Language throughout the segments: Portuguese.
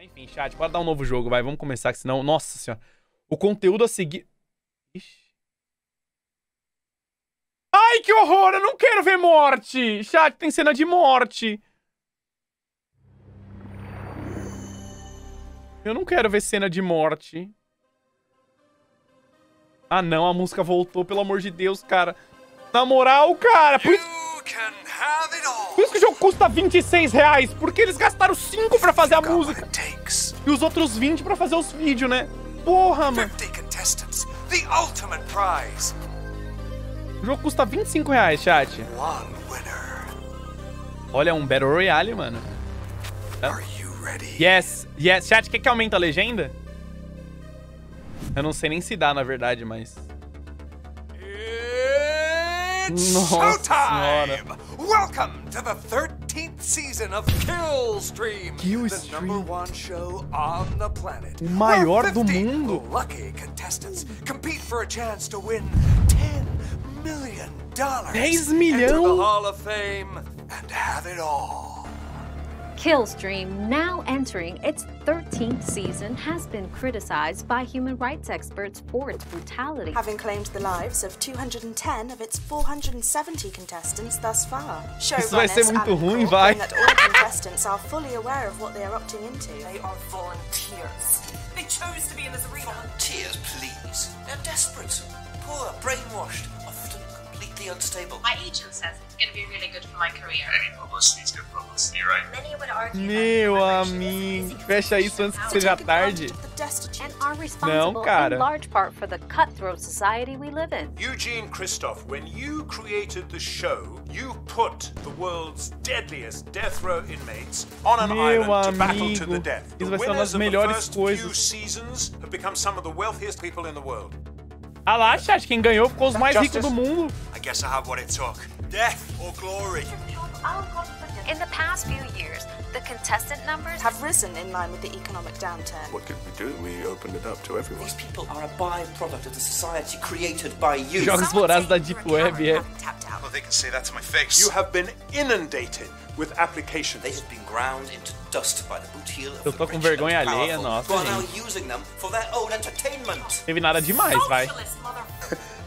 Enfim, chat, bora dar um novo jogo, vai. Vamos começar, que senão... Nossa senhora. O conteúdo a seguir... Ixi. Ai, que horror! Eu não quero ver morte! Chat, tem cena de morte. Eu não quero ver cena de morte. Ah, não, a música voltou, pelo amor de Deus, cara. Na moral, cara, por isso, por isso que o jogo custa 26 reais, porque eles gastaram 5 pra fazer a música. E os outros 20 pra fazer os vídeos, né? Porra, mano. O jogo custa 25 reais, chat. Olha, um Battle Royale, mano. Yes, yes. Chat, quer que aumente a legenda? Eu não sei nem se dá, na verdade, mas... Nossa senhora. Welcome to the 13th season of Killstream, Killstream. the number one show on the planet. O maior do 50 mundo. Lucky contestants compete for a chance to win 10 million dollars. 10 Enter the Hall of Fame and have it all. Killstream, now entering its 13th season, has been criticized by human rights experts for its brutality. having claimed the lives of 210 of its 470 contestants thus far. Isso vai ser Showrunners muito Alan ruim, Cole vai. that all contestants are fully aware of what they are opting into. They are volunteers. They chose to be in this arena. Volunteers, please. They're desperate, poor, brainwashed, often unstable. My agent says it's going to be really good for my career. Any publicity's good publicity, right? Many would argue Meu amigo, fecha isso antes que seja tarde. Of the. And are responsible cara. in large part for the cutthroat society we live in. Eugene Christoph, when you created the show, you put the world's deadliest death row inmates on an Meu island to battle to the death. isso The vai ser uma das winners of the melhores first few seasons have become some of the wealthiest people in the world. Ah lá, chat, quem ganhou ficou os mais ricos do mundo. I guess I have what it took. Death or glory. In the past few years, the contestant numbers have risen in line with the economic downturn. What did we do? We opened it up to everyone. These people are a byproduct of the society created by you. Jogos Vorazes da Deep Web, é. Oh, they can say that to my face. You have been inundated with applications. They have been ground into dust by the boot heel of Eu tô com vergonha alheia, nossa, gente. using them for their own entertainment. Teve nada demais, vai.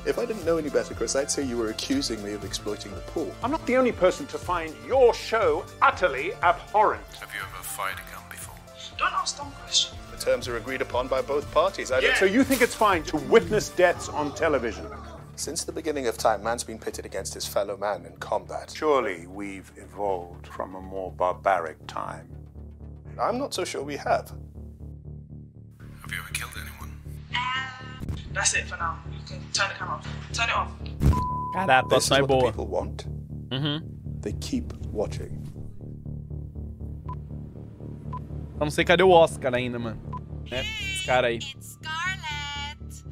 Socialist mother. If I didn't know any better, Chris, I'd say you were accusing me of exploiting the poor. I'm not the only person to find your show utterly abhorrent. Have you ever fired a gun before? Don't ask dumb questions. The terms are agreed upon by both parties. I don't So you think it's fine to witness deaths on television? Since the beginning of time, man's been pitted against his fellow man in combat. Surely we've evolved from a more barbaric time. I'm not so sure we have. Have you ever killed anyone? That's it for now. You can turn the camera off. Turn it off. Cara, a This is what the people want. Uhum. They keep watching. Só não sei cadê o Oscar ainda, mano. Né? Esse cara aí. It's Scarlet.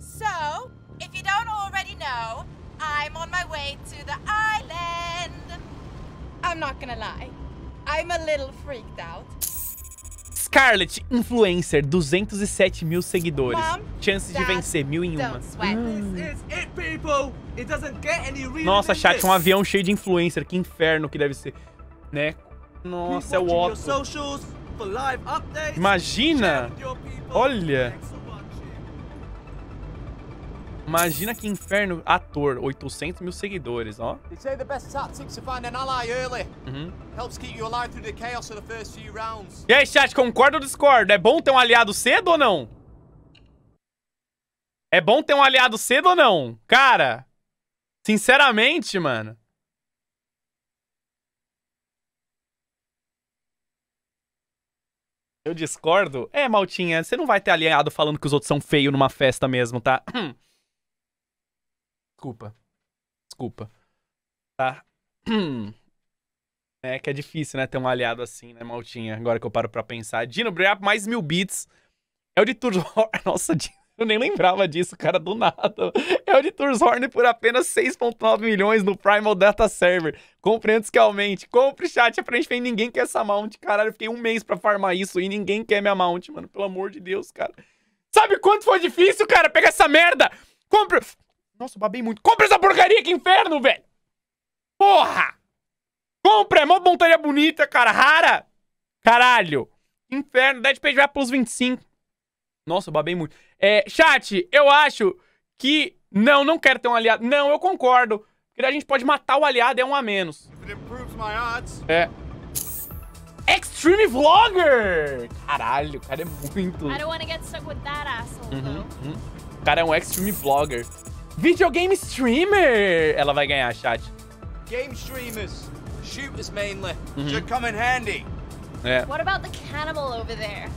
So, if you don't already know, I'm on my way to the island. I'm not gonna lie, I'm a little freaked out. Scarlett, influencer, 207 mil seguidores. Mom, Chances de vencer, mil em uma. Nossa, chat, um avião cheio de influencer. Que inferno que deve ser. Né? Nossa, é o Otto. Imagina! Olha! Imagina que inferno. Ator, 800 mil seguidores, ó. They say the best tactics to find an ally early. Uhum. Helps keep you alive through the chaos of the first few rounds. E aí, chat, concorda ou discorda? É bom ter um aliado cedo ou não? É bom ter um aliado cedo ou não? Cara, sinceramente, mano. Eu discordo? É, Maltinha, você não vai ter aliado falando que os outros são feios numa festa mesmo, tá? Desculpa. Desculpa. Tá? É que é difícil, né, ter um aliado assim, né, Maltinha? Agora que eu paro pra pensar. Dino, por mais mil bits. É o de Turshorn. Nossa, Dino, eu nem lembrava disso, cara, do nada. É o de Turshorn por apenas 6,9 milhões no Primal Data Server. Compre antes que aumente. Compre chat é pra gente ver. Ninguém quer essa mount. Caralho, eu fiquei um mês pra farmar isso e ninguém quer minha mount, mano. Pelo amor de Deus, cara. Sabe quanto foi difícil, cara, pegar essa merda? Compre. Nossa, eu babei muito. Compre essa porcaria, que inferno, velho. Porra! Compra, é mó montaria bonita, cara, rara. Caralho! Inferno, Dead Page vai pros 25. Nossa, eu babei muito. É, chat, eu acho que... Não, não quero ter um aliado. Não, eu concordo. Porque a gente pode matar o aliado, é um a menos. It improves my odds. É. Extreme Vlogger! Caralho, o cara é muito... I don't want to get stuck with that asshole, Uhum, uhum. O cara é um Extreme Vlogger. Videogame Streamer! Ela vai ganhar, chat. Game streamers, shooters mainly, Mhm. should come in handy. É. What about the cannibal over there?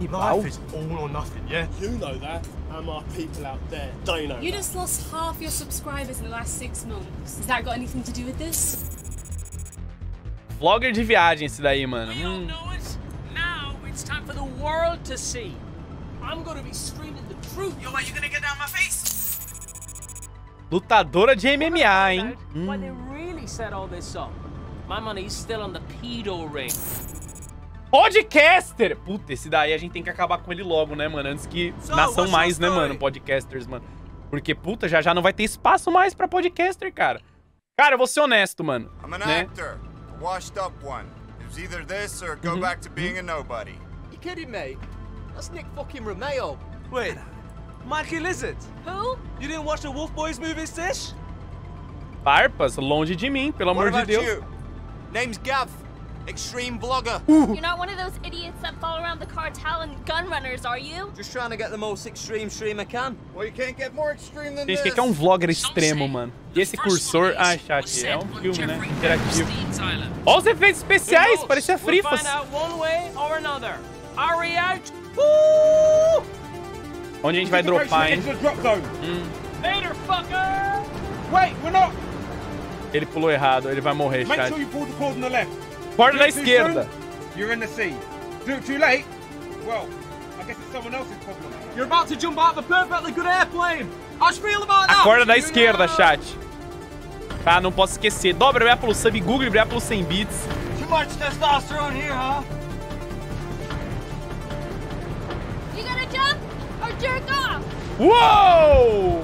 Life is all or nothing, yeah? You know that, and my people out there, they know You that. just lost half your subscribers in the last six months. Has that got anything to do with this? Vlogger de viagem esse daí, mano. Hum. Now it's time for the world to see. I'm gonna be screaming the truth. Yo, are you gonna get down my face? Lutadora de MMA, hein? Hum. really set all this up. My money's still on the pedo ring. Podcaster! Puta, esse daí a gente tem que acabar com ele logo, né, mano? Antes que So, nasçam mais, né, mano? Podcasters, mano. Porque, puta, já já não vai ter espaço mais pra podcaster, cara. Cara, eu vou ser honesto, mano. I'm an né? actor, a washed up one. It was either this or go back to being a nobody. You kidding me? That's Nick fucking Romeo. Wait, Mikey Lizard? Who? You didn't watch the Wolf Boys movie, Tish? Farpas, longe de mim, pelo amor de Deus. you? Name's Gav, extreme blogger. You're not one of those idiots that follow around the cartel and gun runners, are you? Just trying to get the most extreme stream I can. Well, you can't get more extreme than Gente, o que que é um vlogger extremo, mano? E esse cursor... Ah, chat, é um filme, né? Interativo. Olha os efeitos especiais, parecia We'll frifas. find out one way or another. Are we out? Woo! Onde a gente vai dropar, hein? Hum, Later, fucker! Wait, we're not. ele pulou errado, ele vai morrer, Make chat. sure you pull the cord on the left. Corda da esquerda. soon, You're in the sea. Do it too late. Well, I guess it's someone else's problem. You're about to jump out of a perfectly good airplane. Feel about A that? corda da esquerda, chat. Tá, não posso esquecer. Dobra, obrigado pelo sub, Google, obrigado pelo 100 bits. Too much testosterone here, huh? You gonna jump jerk off? Uou!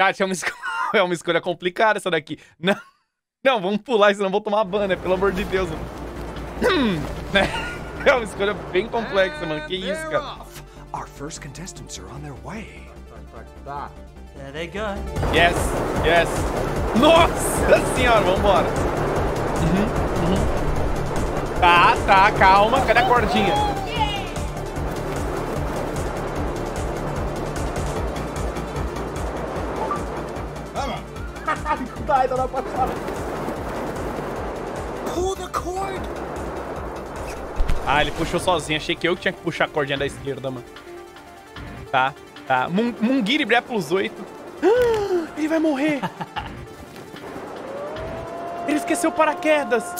Chat, é uma, esco- é uma escolha complicada essa daqui. Não, não vamos pular, senão eu vou tomar ban, né? Pelo amor de Deus. Hum, né? É uma escolha bem complexa, mano. Que isso, cara. Our first contestants are on their way. There they go. Yes, yes. Nossa senhora, vambora. Uhum, uhum. Tá, tá, calma. Cadê a cordinha? Vai, dá pra passar. Pull the cord. Ah, ele puxou sozinho. Achei que eu que tinha que puxar a cordinha da esquerda, mano. Tá, tá. Mun Mungiri Bré plus 8. Ah, ele vai morrer. ele esqueceu paraquedas.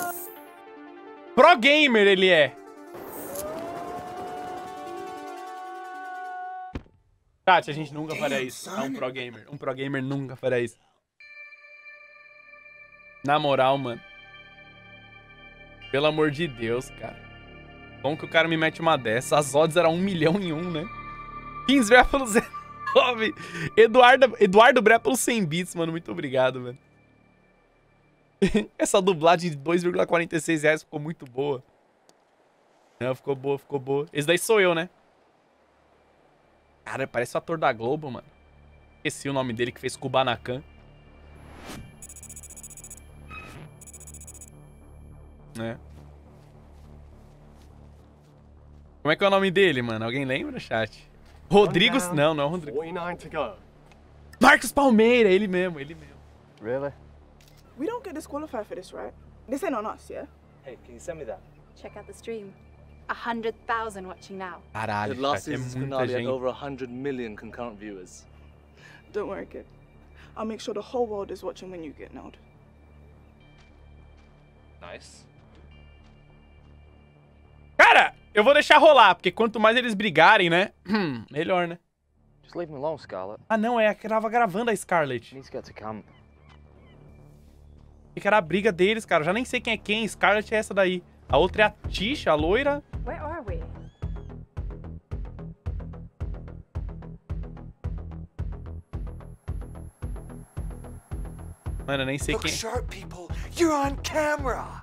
Pro gamer ele é. Tati, a gente nunca faria isso. É um pro gamer. Um pro gamer nunca faria isso. Na moral, mano. Pelo amor de Deus, cara. Como que o cara me mete uma dessa? As odds eram um milhão em um, né? 15 Bré pelo 09. Eduardo, Eduardo Bré pelo 100 bits, mano. Muito obrigado, velho. Essa dublagem de 2,46 reais ficou muito boa. Não, ficou boa, ficou boa. Esse daí sou eu, né? Cara, parece o ator da Globo, mano. Esqueci o nome dele que fez Kubanacan. É. Como é que é o nome dele, mano? Alguém lembra, chat? Rodrigo... down, Não, não é o Rodrigo. 49 to go. Marcos Palmeira, ele mesmo, ele mesmo. Really? We don't get disqualified for this, right? This ain't on us, yeah? Hey, can you send me that? Check out the stream. A hundred thousand watching now. Caralho, the last chat, é season's finale had gente. over 100 million concurrent viewers. Don't worry, kid. I'll make sure the whole world is watching when you get nailed. Nice. Cara, eu vou deixar rolar, porque quanto mais eles brigarem, né? Melhor, né? Just leave him alone, Scarlet. Ah, não, é a que tava gravando a Scarlet. Needs to get to camp. E que era a briga deles, cara. Eu já nem sei quem é quem. Scarlet é essa daí. A outra é a Tisha, a loira. Where are we? Mano, eu nem sei Look quem. sharp, people. You're on camera.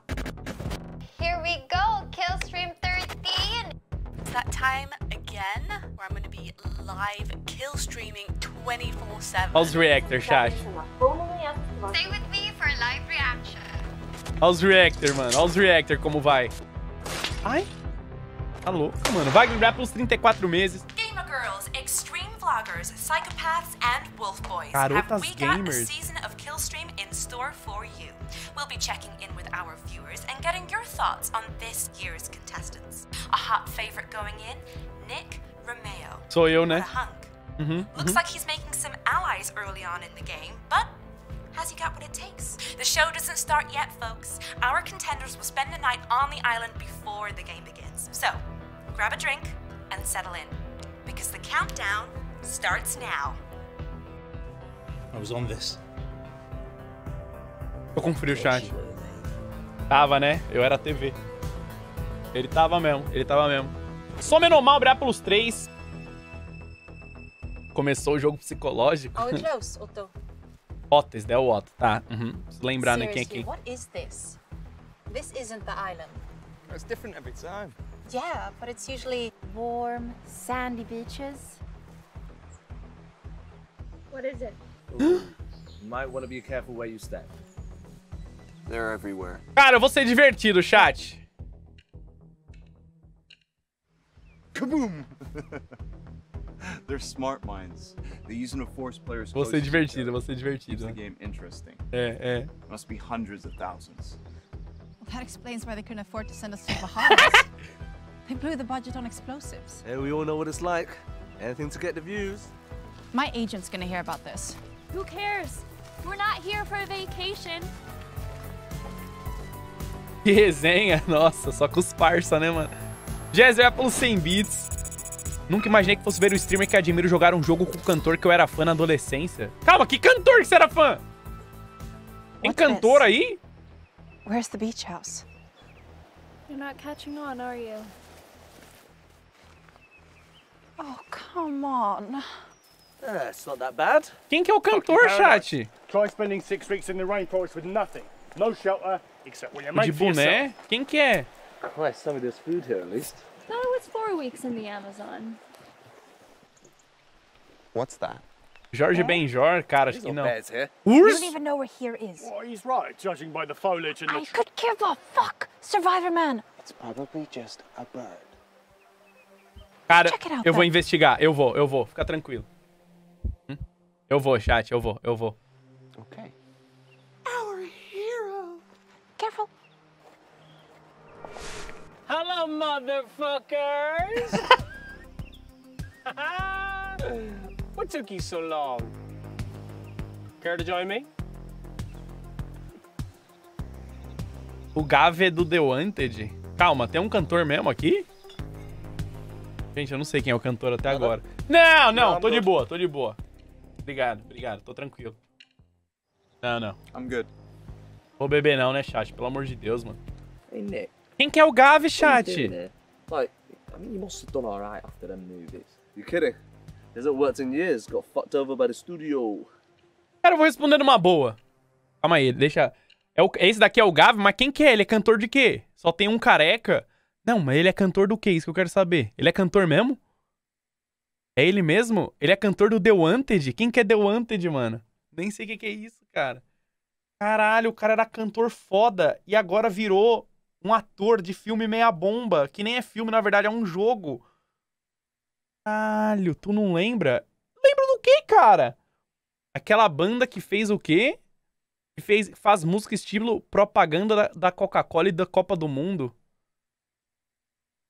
Here we go, Killstream 13. It's that time again where I'm going to be live kill streaming 24 7. Olha os reactor, chat. Stay with me for live reaction. Olha os reactor, mano. Olha os reactor como vai. Ai. Tá louco, mano. Vai pelos 34 meses. Gamer girls, extreme vloggers, psychopaths, and wolf boys Garotas have we got a gamers. season of Killstream in store for you. We'll be checking in with our viewers and getting your thoughts on this year's contestants. A hot favorite going in, Nick Romeo. Sou eu, né? What a hunk. Uhum, Looks like he's making some allies early on in the game, but has he got what it takes? The show doesn't start yet, folks. Our contenders will spend the night on the island before the game begins. So, grab a drink and settle in. Because the countdown starts now. I was on this. Tô com frio, chat. Tava, né? Eu era a TV. Ele tava mesmo, ele tava mesmo. Só Menormal, abrir pelos três. Começou o jogo psicológico. Are we close, Otto? Otto, esse daí é o Otto, tá. Uhum. Lembrar, né, quem é quem. what is this? This isn't the island. It's different every time. Yeah, but it's usually warm, sandy beaches. What is it? you might want to be careful where you step. They're everywhere. Cara, eu vou ser divertido, chat. Kaboom! They're smart minds. They use them to force players Vou close ser to each divertido, other. vou ser divertido. Keeps the game interesting. É, é. Must be hundreds of thousands. Well, that explains why they couldn't afford to send us to the Bahamas. they blew the budget on explosives. Yeah, we all know what it's like. Anything to get the views. My agent's gonna hear about this. Who cares? We're not here for a vacation. Que resenha, nossa, só com os parça, né, mano? Jazz vai pelos 100 bits. Nunca imaginei que fosse ver o streamer que admiro jogar um jogo com o cantor que eu era fã na adolescência. Calma, que cantor que você era fã? Tem What's cantor this? aí? Where's the beach house? You're not catching on, are you? Oh, come on. Uh, it's not that bad. Quem que é o cantor, chat? Try spending six weeks in the rainforest with nothing. No shelter, except what you make de for yourself. boné? Quem que é? Christ, some of this food here at least. Thought it was four weeks in the Amazon. What's that? Jorge Benjor, cara, acho que não. Here. You don't even know where here is. Well, he's right, judging by the foliage and the... I could give a fuck, Survivor Man. It's probably just a bird. Cara, Check it out, eu vou investigar. Eu vou, eu vou. Fica tranquilo. Hum? Eu vou, chat, eu vou, eu vou. Okay. Our hero. Careful. Hello, motherfuckers! what took you so long? Care to join me? O Gave é do The Wanted? Calma, tem um cantor mesmo aqui? Gente, eu não sei quem é o cantor até agora. Não, não, Não, tô de boa, tô de boa. Obrigado, obrigado, tô tranquilo. Não, não. I'm good. Vou beber não, né, chat? Pelo amor de Deus, mano. Hey, Nick. Quem que é o doing chat? Like, I mean, you must have done alright after them movies. You kidding? Hasn't worked in years. Got fucked over by the studio. Cara, eu vou responder numa boa. Calma aí, deixa... É o... Esse daqui é o Gave, mas quem que é? Ele é cantor de quê? Só tem um careca? Não, mas ele é cantor do quê? Isso que eu quero saber. Ele é cantor mesmo? É ele mesmo? Ele é cantor do The Wanted? Quem que é The Wanted, mano? Nem sei o que, que é isso, cara. Caralho, o cara era cantor foda e agora virou um ator de filme meia bomba, que nem é filme, na verdade, é um jogo. Caralho, tu não lembra? Lembra do quê, cara? Aquela banda que fez o quê? Que fez, faz música estilo propaganda da, da Coca-Cola e da Copa do Mundo.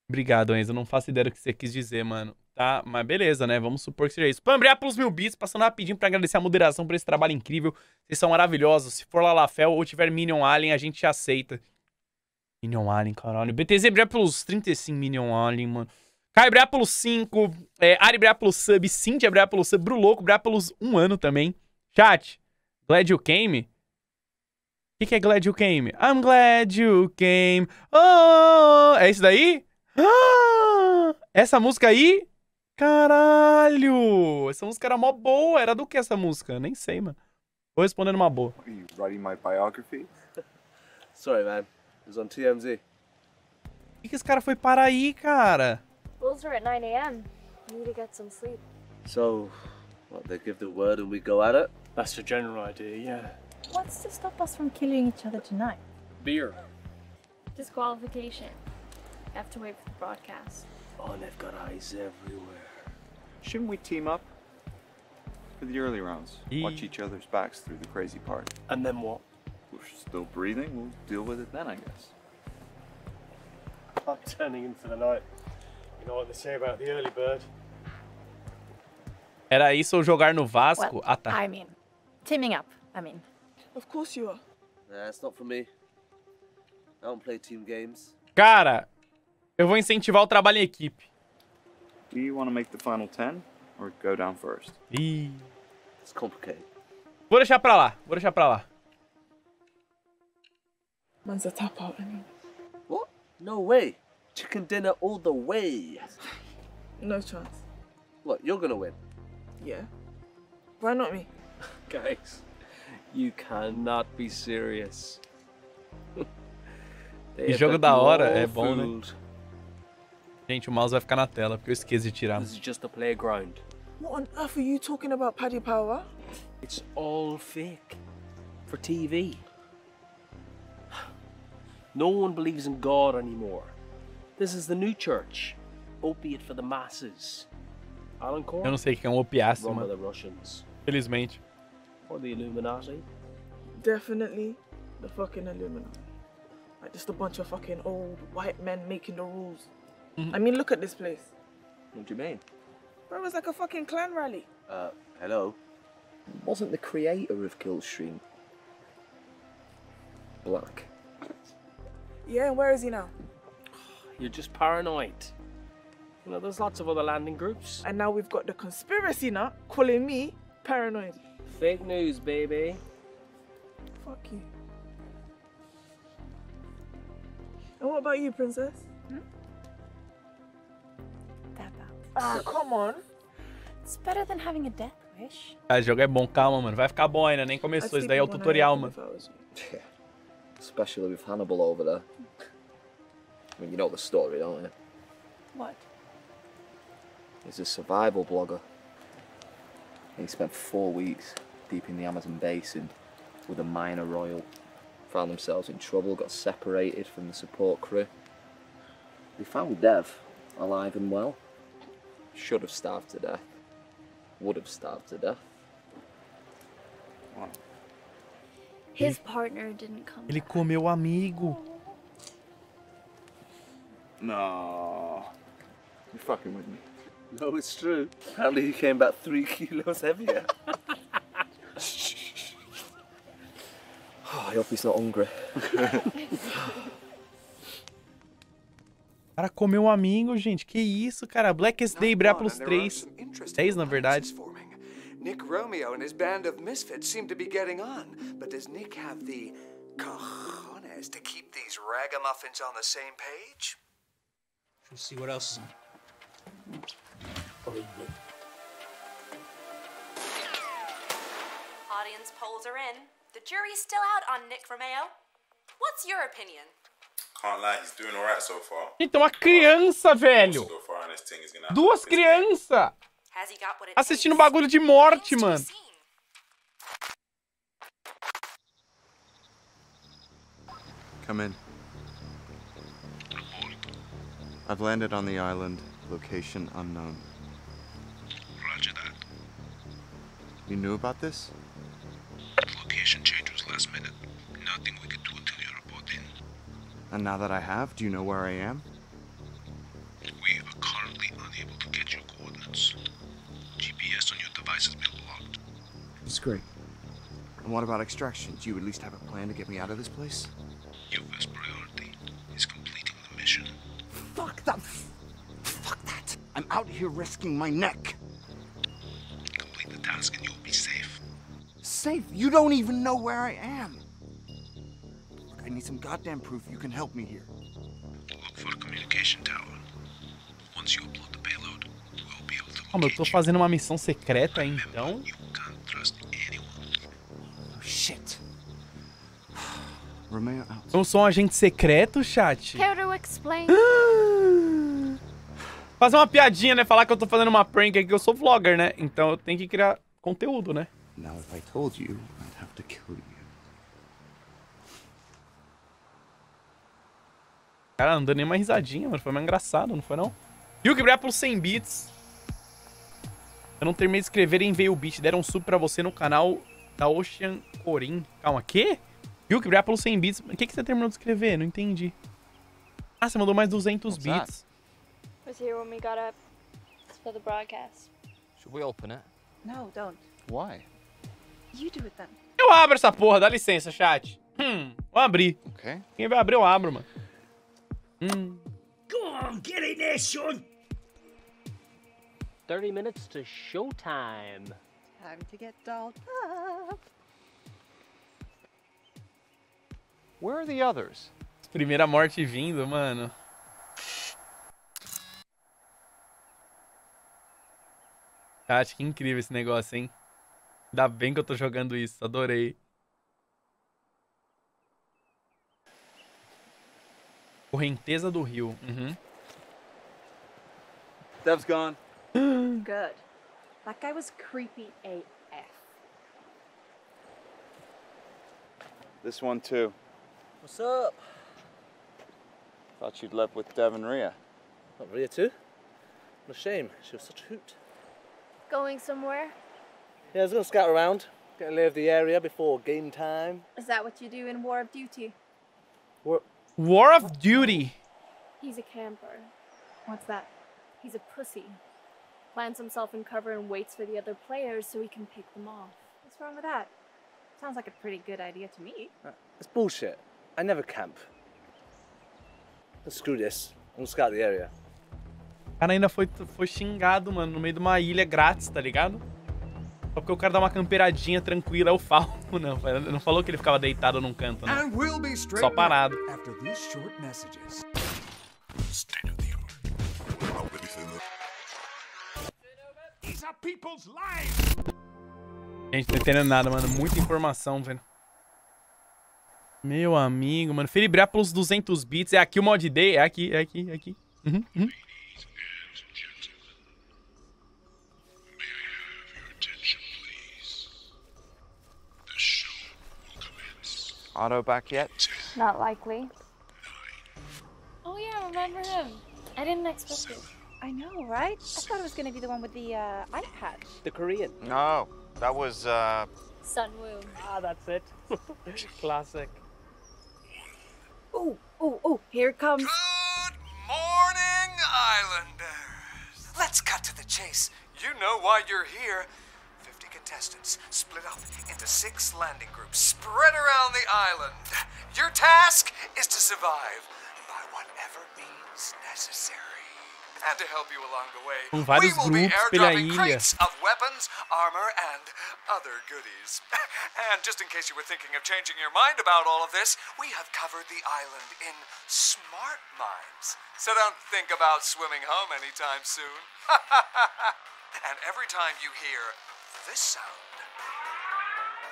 Obrigado, Enzo. Não faço ideia do que você quis dizer, mano. Tá, mas beleza, né? Vamos supor que seja isso. Pambrear pelos mil bits, passando rapidinho pra agradecer a moderação por esse trabalho incrível. Vocês são maravilhosos. Se for Lalafel ou tiver Minion Alien, a gente aceita. Minion Alien, caralho. BTZ brilhar pelos 35 Minion Alien, mano. Caio brilhar pelos 5. É, Ari brilhar pelos sub. Cintia brilhar pelos sub. Bruloco brilhar pelos 1 ano também. Chat. Glad you came. O que, que é glad you came? I'm glad you came. Oh, é isso daí? Ah, essa música aí? Caralho! Essa música era mó boa. Era do que essa música? Nem sei, mano. Vou responder numa boa. Are you writing my biography? Sorry, man. It was on TMZ. Por que, que esse cara foi parar aí, cara? Bulls are at 9 a.m. We need to get some sleep. So, what, they give the word and we go at it? That's the general idea, yeah. What's to stop us from killing each other tonight? Beer. Disqualification. Have to wait for the broadcast. Oh, they've got eyes everywhere. Shouldn't we team up? For the early rounds. Watch each other's backs through the crazy part. And then what? Still breathing, we'll deal with it then, I guess. I'm turning in for the night. You know what they say about the early bird? Era isso ou jogar no Vasco? Well, ah, tá. I mean, teaming up. I mean, Of course you are. Nah, it's not for me. I don't play team games. Cara, eu vou incentivar o trabalho em equipe. Do you want to make the final 10 or go down first? Ih. It's complicated. Vou deixar pra lá, vou deixar pra lá. Man's a tap out anyway. What? No way. Chicken dinner all the way. No chance. What, you're gonna win? Yeah. Why not me? Guys, you cannot be serious. Que jogo da hora, é bom, né? Gente, o mouse vai ficar na tela, porque eu esqueci de tirar. This is just a playground. What on earth are you talking about, Paddy Power? It's all fake. For TV. No one believes in God anymore. This is the new church. Opiate for the masses. Alan Core? Eu não sei o que é um opiáceo, Run by mano. the Russians. Felizmente. Or the Illuminati. Definitely the fucking Illuminati. Like just a bunch of fucking old white men making the rules. I mean, look at this place. What do you mean? Bro, it was like a fucking clan rally. Uh, hello? Wasn't the creator of Killstream black? Yeah, and where is he now? You're just paranoid. You know, there's lots of other landing groups. And now we've got the conspiracy nut calling me paranoid. Fake news, baby. Fuck you. And what about you, princess? tap out. Ah, come on. It's better than having a death wish. Ah, esse jogo é bom, calma, mano. Vai ficar bom ainda, nem começou. Isso daí é o tutorial, mano. Yeah. Especially with Hannibal over there. I mean, you know the story, don't you? What? He's a survival blogger. He spent four weeks deep in the Amazon basin with a minor royal. Found themselves in trouble, got separated from the support crew. They found Dev alive and well. Should have starved to death. Would have starved to death. His partner didn't come. Ele comeu o amigo. No. You're fucking with me. No, it's true. Apparently, he came back three kilos heavier. oh, I hope he's not hungry. O cara comeu o amigo, gente. Que isso, cara? Blackest Day Brea plus 3. 10, na verdade. Nick Romeo and his band of misfits seem to be getting on, but does Nick have the cojones to keep these ragamuffins on the same page? We'll see what else is on. Oh, Audience polls are in. The jury's still out on Nick Romeo. What's your opinion? Can't lie, he's doing alright so far. Gente, é uma criança, velho. Go far on this thing, he's gonna have Duas crianças. Has he got what it Assistindo bagulho de morte, mano. Come in. I've landed on the island, location unknown. Roger that. You knew about this? The location change was last minute. Nothing we could do until you report in. And now that I have, do you know where I am? Great. And what about extraction? Do you at least have a plan to get me out of this place? Your first priority is completing the mission. Fuck that! Fuck that! I'm out here risking my neck! Complete the task and you'll be safe. Safe? You don't even know where I am! Look, I need some goddamn proof you can help me here. Look for the communication tower. Once you upload the payload, we'll be able to Calma, eu tô fazendo uma missão secreta, então. can't Eu sou um agente secreto, chat? To explain? Fazer uma piadinha, né? Falar que eu tô fazendo uma prank aqui, que eu sou vlogger, né? Então eu tenho que criar conteúdo, né? Now, if I told you, I'd have to kill you. Cara, não deu nem uma risadinha, mano. Foi mais engraçado, não foi não? Viu que brilhar por 100 bits. Eu não terminei de escrever e enviei o beat. Deram um sub pra você no canal da Ocean Corin. Calma, quê? Viu que brilhar pelos 100 bits. O que, que você terminou de escrever? Não entendi. Ah, você mandou mais 200 What's that? bits. Was here when we got up for the broadcast. Should we open it? No, don't. Why? You do it then. Eu abro essa porra, dá licença, chat. Hum, vou abrir. Okay. Quem vai abrir, eu abro, mano. Hum. Go on, get in there, son! 30 minutes to showtime. Time to get dolled up. Where are the others? Primeira morte vindo, mano. Chat, que incrível esse negócio, hein? Ainda bem que eu tô jogando isso, adorei. Correnteza do Rio. Uhum. Dev's gone. Good. That guy was creepy AF. This one too. What's up? Thought you'd left with Dev and Rhea. Not Rhea too. What a shame. She was such a hoot. Going somewhere? Yeah, I was gonna scout around, get a lay of the area before game time. Is that what you do in War of Duty? What? War of Duty. He's a camper. What's that? He's a pussy. Plants himself in cover and waits for the other players so he can pick them off. What's wrong with that? Sounds like a pretty good idea to me. It's bullshit. I never camp. Let's screw this. I'm scout the area. O cara ainda foi, foi xingado, mano, no meio de uma ilha grátis, tá ligado? Só porque o cara dá uma campeiradinha tranquila, é o Falco, não. Não falou que ele ficava deitado num canto, né? And we'll Só parado. Gente, não tô entendendo nada, mano. Muita informação, velho. Meu amigo, mano. Filibrar pelos 200 bits. É aqui o mod day? É aqui, é aqui, é aqui. Uhum, uhum. Otto back yet? Not likely. Oh yeah, remember him. I didn't expect it. I know, right? I thought it was gonna be the one with the uh, eye patch. The Korean. No, that was, uh. Sunwoo. Ah, that's it. Classic. Ooh, ooh, here it comes. Good morning, Islanders. Let's cut to the chase. You know why you're here. 50 contestants split up into six landing groups spread around the island. Your task is to survive by whatever means necessary. And to help you along the way, Com we vários will be grupos pela airdropping ilha. crates of weapons, armor, and other goodies. and just in case you were thinking of changing your mind about all of this, we have covered the island in smart minds. So don't think about swimming home anytime soon. and every time you hear this sound,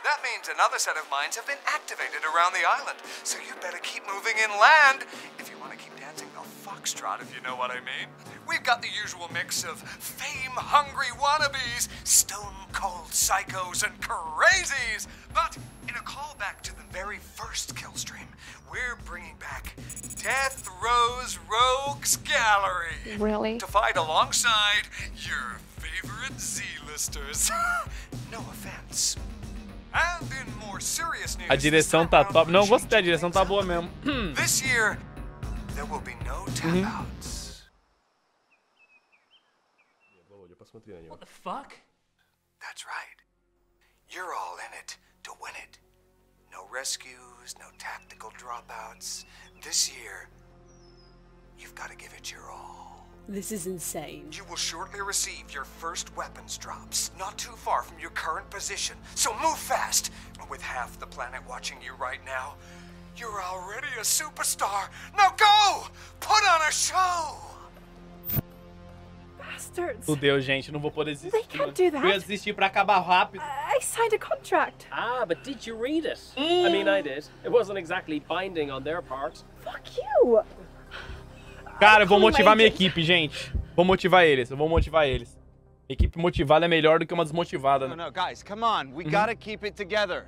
that means another set of mines have been activated around the island. So you better keep moving inland if you want to keep dancing the foxtrot, if you know what I mean. We've got the usual mix of fame hungry wannabes, stone cold psychos, and crazies. But in a callback to the very first kill stream, we're bringing back Death Rose Rogues Gallery. Really? To fight alongside your favorite Z-listers. no offense. And in more serious news, A direção tá top. Não, gostei, a direção tá boa mesmo. Hum. this year there will be no tap Mhm. outs. What the fuck? That's right. You're all in it to win it. No rescues, no tactical dropouts. This year, you've got to give it your all. This is insane. You will shortly receive your first weapons drops, not too far from your current position. So move fast. With half the planet watching you right now, you're already a superstar. Now go! Put on a show! Bastards! Fudeu, gente. Não vou poder desistir. They can't do that. Eu ia desistir pra acabar rápido. I signed a contract. Ah, but did you read it? I mean, I did. It wasn't exactly binding on their part. Fuck you! Cara, eu vou motivar minha que- equipe, gente. Vou motivar eles. Eu vou motivar eles. Equipe motivada é melhor do que uma desmotivada, No, né? no, guys, come on. We gotta keep it together.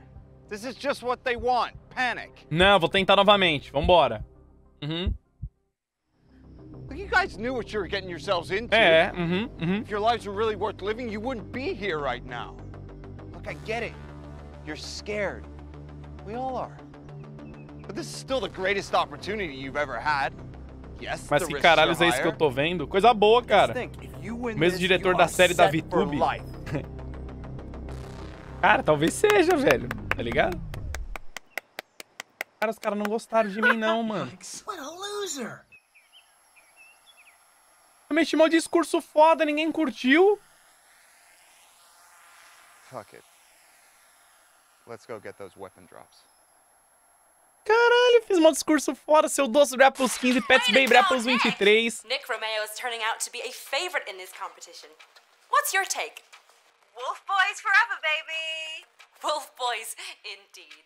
This is just what they want. Panic. Não, vou tentar novamente. Vambora. Uhum. You guys knew what you were getting yourselves into. É, uhum, uhum. If your lives were really worth living, you wouldn't be here right now. Look, I get it. You're scared. We all are. But this is still the greatest opportunity you've ever had. Yes, Mas que caralhos é isso que eu tô vendo? Coisa boa, cara. O mesmo diretor da série da VTube. Cara, talvez seja, velho. Tá ligado? Cara, os caras não gostaram de mim, não, mano. Eu meti meu discurso foda, ninguém curtiu. Fuck it. Let's go get those weapon drops. Caralho, fiz meu discurso foda, seu doce Rapples 15, Pets Bay Rapples 23. Nick Romeo is turning out to be a favorite in this competition. What's your take? Wolf Boys forever, baby! Wolf Boys, indeed.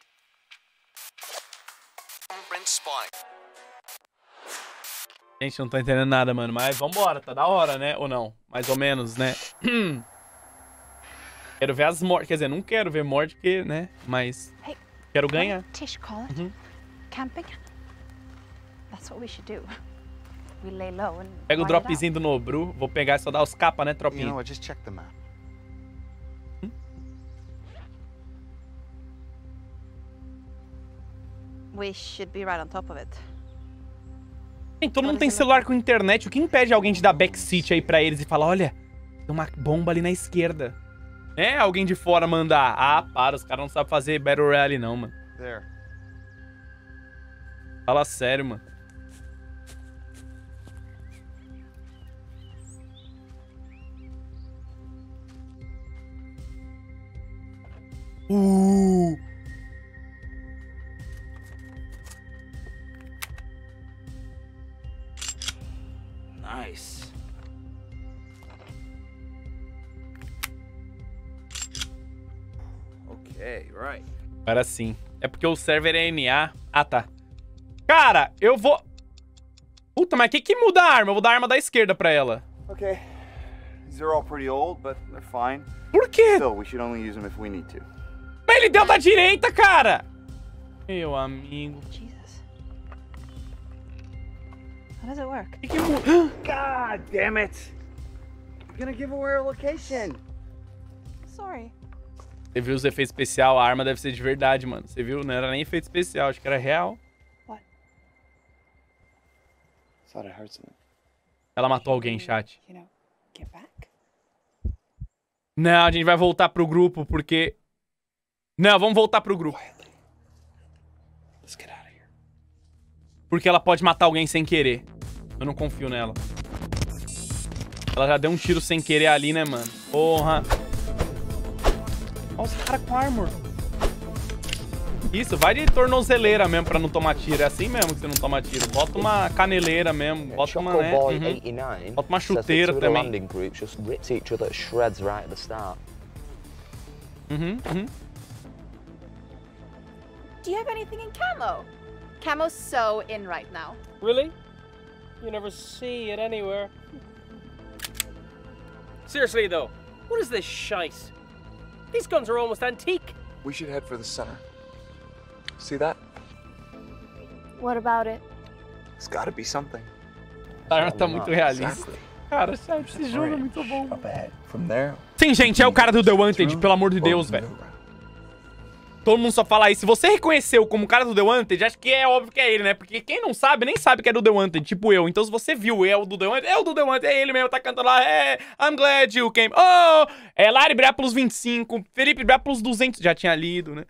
Gente, não tô entendendo nada, mano, mas vambora, tá da hora, né? Ou não? Mais ou menos, né? quero ver as mortes, quer dizer, não quero ver morte, porque, né? Mas quero ganhar. Tish call it? Uhum. Camping? That's what we should do. We lay low and. Pega o dropzinho do Nobru, vou pegar e só dar os capas, né, You tropinha? know what? Just check the map. We should be right on top of it. Todo mundo tem celular com internet. O que impede alguém de dar backseat aí pra eles e falar, olha, tem uma bomba ali na esquerda. É, alguém de fora mandar. Ah, para, os caras não sabem fazer Battle Royale não, mano. There. Fala sério, mano. Uh! Nice. Okay, right. Agora sim. É porque o server é NA. Ah, tá. Cara, eu vou... Puta, mas o que que muda a arma? Eu vou dar a arma da esquerda pra ela. Okay. These are all pretty old, but they're fine. Por quê? Still, we should only use them if we need to. Mas ele deu da direita, cara! Meu amigo. How does it work? God damn it! You're gonna give away our location. Sorry. Você viu os efeitos especial? A arma deve ser de verdade, mano. Você viu? Não era nem efeito especial, acho que era real. Thought I heard something. Ela matou alguém, chat. You know, get back. Não, a gente vai voltar pro grupo, porque... Não, vamos voltar pro grupo. Porque ela pode matar alguém sem querer. Eu não confio nela. Ela já deu um tiro sem querer ali, né, mano? Porra. Olha os caras com armor. Isso, vai de tornozeleira mesmo pra não tomar tiro. É assim mesmo que você não toma tiro. Bota uma caneleira mesmo. Bota uma, né? Uhum. 89 Bota uma chuteira também. landing groups just ripped each other to shreds right at the start. Uhum, uhum. Do you have anything in camo? Camo's so in right now. Really? You never see it anywhere. Seriously though, what is this shite? These guns are almost antique. We should head for the center. See that? What about it? It's gotta be something. A arma tá muito realista. Exactly. Cara, chat, esse jogo é muito bom. From there, Sim, gente, é o cara do The Wanted, pelo amor de Deus, velho. Todo mundo só fala isso. Se você reconheceu como cara do The Wanted, acho que é óbvio que é ele, né? Porque quem não sabe, nem sabe que é do The Wanted, tipo eu. Então se você viu, é o do The Wanted, é o do The Wanted, é ele mesmo, tá cantando lá, é, I'm glad you came. Oh! É Lari Brápolis 25, Felipe Brápolis 200, já tinha lido, né?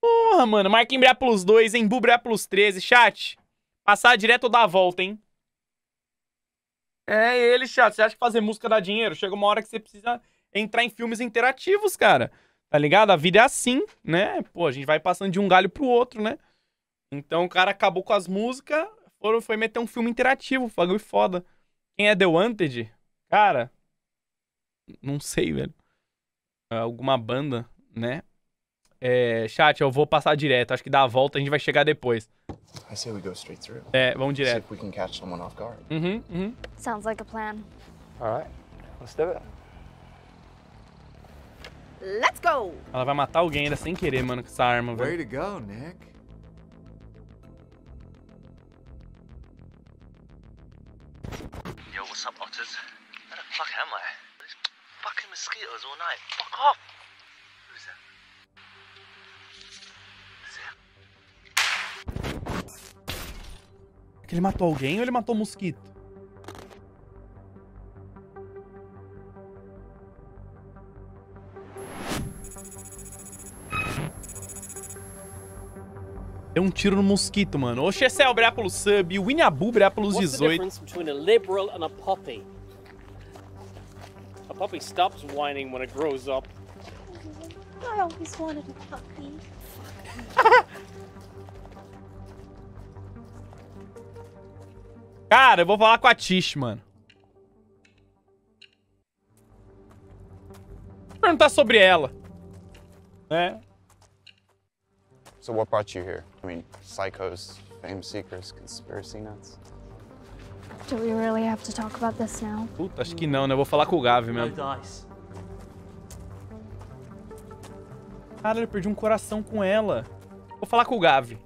Porra, mano, Marquinhos Brápolis 2, Embu Brápolis 13, chat. Passar direto ou dar a volta, hein? É ele, chat. Você acha que fazer música dá dinheiro? Chega uma hora que você precisa entrar em filmes interativos, cara. Tá ligado? A vida é assim, né? Pô, a gente vai passando de um galho pro outro, né? Então o cara acabou com as músicas, foram, foi meter um filme interativo, bagulho foda. Quem é The Wanted? Cara, não sei, velho. É, Alguma banda, né? É, chat, eu vou passar direto. Acho que dá a volta a gente vai chegar depois. I say we go straight through. É, vamos See direto. if we can catch someone off guard. Uhum, uhum. Sounds like a plan. All right, let's do it. Let's go! Ela vai matar alguém ainda sem querer, mano, com essa arma, Way velho. to go, Nick. Yo, what's up, otters? Where the fuck am I? There's fucking mosquitoes all night. Fuck off! Who's that? Que ele matou alguém ou ele matou mosquito? Deu um tiro no mosquito, mano. O Chessel, obrigado pelo sub. O Winabu, obrigado pelos What's the 18. difference between a liberal and a puppy? A puppy stops whining when it grows up. I always wanted a puppy. Cara, eu vou falar com a Tish, mano. Vou perguntar sobre ela. É. So what brought you here? I mean, psychos, fame seekers, conspiracy nuts. Do we really have to talk about this now? Puta, acho que não, né? Eu vou falar com o Gavi No mesmo. dice. Cara, eu perdi um coração com ela. Vou falar com o Gavi.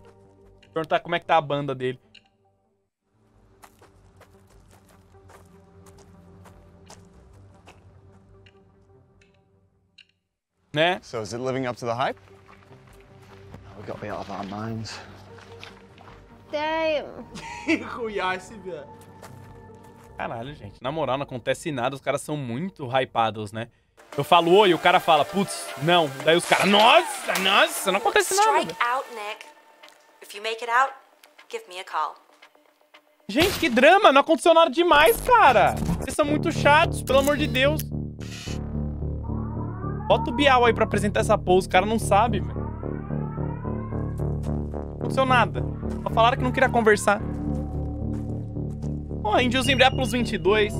Perguntar como é que tá a banda dele. Né? So is it living up to the hype? We got to be out of our minds. Damn. Conhece, velho. Caralho, gente. Na moral, não acontece nada. Os caras são muito hypados, né? Eu falo oi e o cara fala, putz, não. Daí os caras, nossa, nossa, não acontece nada. Strike out, Nick. If you make it out, give me a call. Gente, que drama! Não aconteceu nada demais, cara! Vocês são muito chatos, pelo amor de Deus. Bota o Bial aí pra apresentar essa pose, o cara não sabe, velho. Não aconteceu nada. Só falaram que não queria conversar. Ó, índiozinho breve plus 22.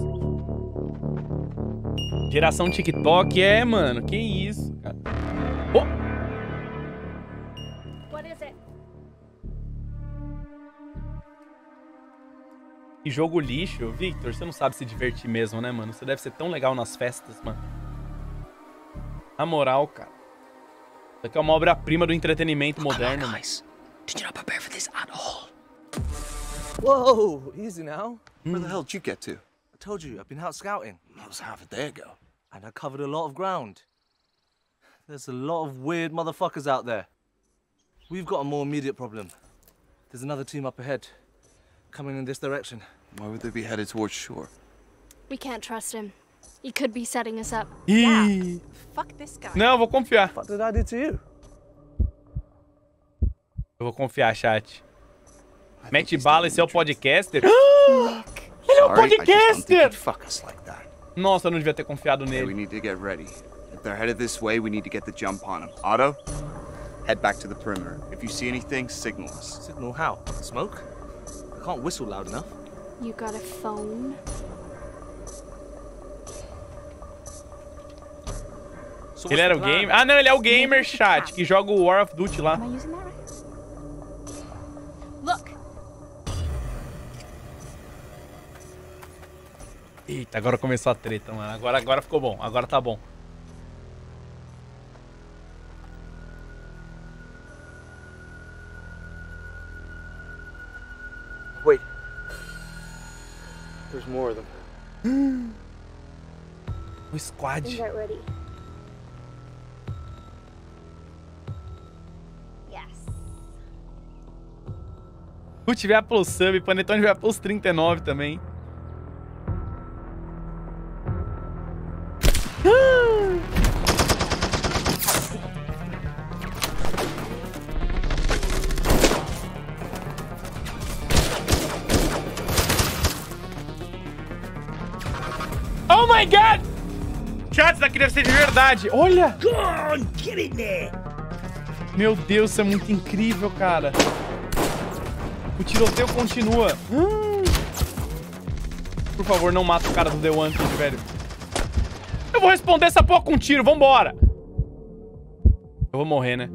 Geração TikTok, é, mano. Que isso, cara. It? Que jogo lixo. Victor, você não sabe se divertir mesmo, né, mano? Você deve ser tão legal nas festas, mano. Na moral, cara. Isso aqui é uma obra-prima do entretenimento moderno, mano. Did you not prepare for this at all? Whoa, easy now. Where the hmm. hell did you get to? I told you, I've been out scouting. That was half a day ago. And I covered a lot of ground. There's a lot of weird motherfuckers out there. We've got a more immediate problem. There's another team up ahead, coming in this direction. Why would they be headed towards shore? We can't trust him. He could be setting us up. Ih. Fuck this guy. Não, eu vou confiar. What did I do to you? Eu vou confiar, chat. Mete bala, esse é o podcaster. Ele é o podcaster! Fuck us like that. Nossa, eu não devia ter confiado Okay, we nele. need to get ready. If they're headed this way, we need to get the jump on them. Otto, head back to the perimeter. If you see anything, signal us. Signal how? Smoke? I can't whistle loud enough. You got a phone? Ele era o gamer. Ah, não, ele é o gamer, chat, que joga o War of Duty lá. Look, Eita, agora começou a treta, mano. Agora, agora ficou bom. Agora tá bom. Wait. There's more of them. O squad. O tiver plus sub, Panetone tiver plus 39 também. Oh my god! Chat, isso daqui deve ser de verdade. Olha! Meu Deus, isso é muito incrível, cara. O tiroteio continua. Por favor, não mata o cara do The Wanted, velho. Eu vou responder essa porra com um tiro, vambora. Eu vou morrer, né?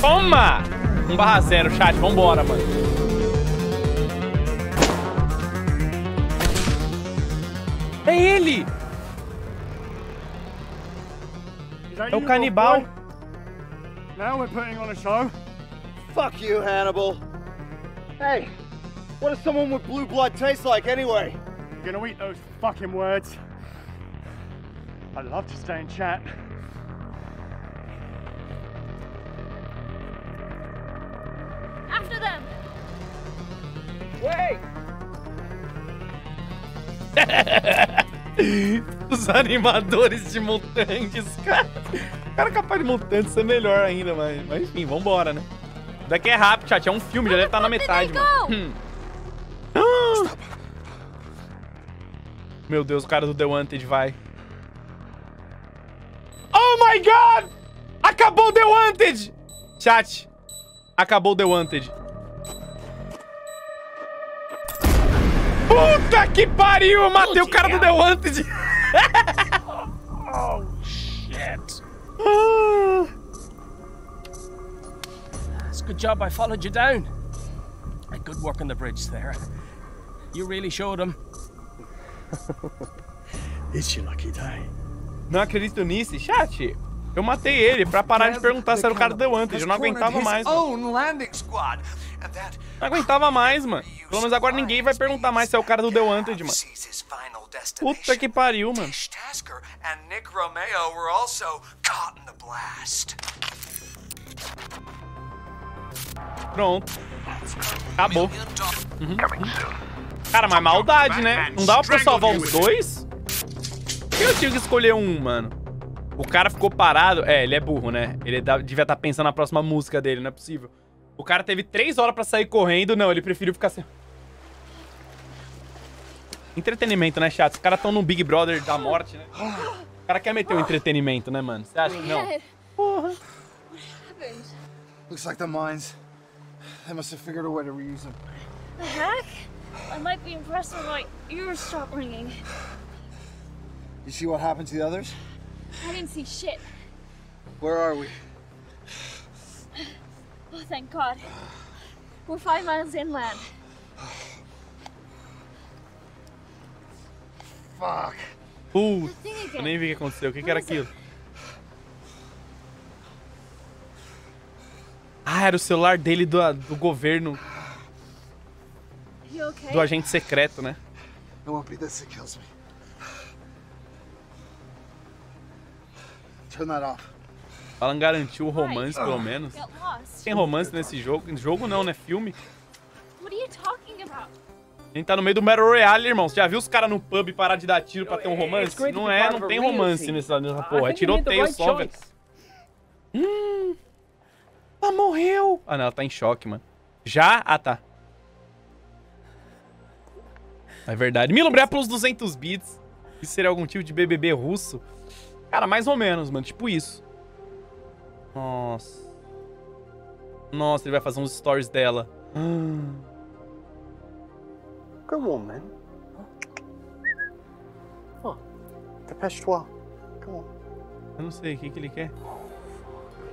Toma! 1 barra 0, chat, vambora, mano. É ele! É o canibal. Now we're putting on a show. Fuck you, Hannibal. Hey, what does someone with blue blood taste like anyway? You're gonna eat those fucking words. I'd love to stay and chat. After them! Wait! Os animadores de mutantes, cara. O cara capaz de mutantes ser melhor ainda, mas, mas enfim, vambora, né? Daqui é rápido, chat. É um filme, já deve estar na metade, mano. Hum. Ah! Meu Deus, o cara do The Wanted vai. Oh my God! Acabou o The Wanted! Chat, acabou o The Wanted. Puta que pariu! Eu matei o cara do The Wanted! Oh, shit. It's a good job I followed you down. Good work on the bridge there. You really showed him. It's your lucky day. Não acredito nisso. Chat, eu matei ele pra parar de perguntar se era o cara do The Wanted. Eu não aguentava mais, mano. Não aguentava mais, mano. Pelo menos agora ninguém vai perguntar mais se é o cara do The Wanted, mano. Puta que pariu, mano. Pronto. Acabou. Uhum. Cara, mas maldade, né? Não dava pra salvar os dois? Por que eu tive que escolher um, mano? O cara ficou parado. É, ele é burro, né? Ele devia estar pensando na próxima música dele, não é possível. O cara teve três horas pra sair correndo. Não, ele preferiu ficar assim. Entretenimento, né, chato? Os caras tão no Big Brother da morte, né? O cara quer meter o entretenimento, né, mano? Você acha que não? Porra. Looks like the mines. They must have figured a way to reuse them. The heck? I might be impressed when my ears stop ringing. You see what happened to the others? I didn't see shit. Where are we? Oh, thank God. We're five miles inland. Fuck. Putz, eu nem vi o que aconteceu. O que, que era aquilo? Ah, era o celular dele do, do governo, do agente secreto, né? Be this that kills me. Turn that off. Alan garantiu o romance, pelo menos. Tem romance nesse jogo? Jogo não, né? Filme. What are you talking about? A gente tá no meio do Battle Royale, irmão. Você já viu os caras no pub parar de dar tiro pra ter um romance? Não é, não tem romance nessa, nessa I porra. É tiroteio só, velho. Hum. Ela morreu. Ah, não, ela tá em choque, mano. Já? Ah, tá. É verdade. Milo Bré plus 200 bits. Isso seria algum tipo de BBB russo? Cara, mais ou menos, mano. Tipo isso. Nossa. Nossa, ele vai fazer uns stories dela. Go on, man. Oh, dépêche-toi. Come on. Eu não sei, o que, que ele quer?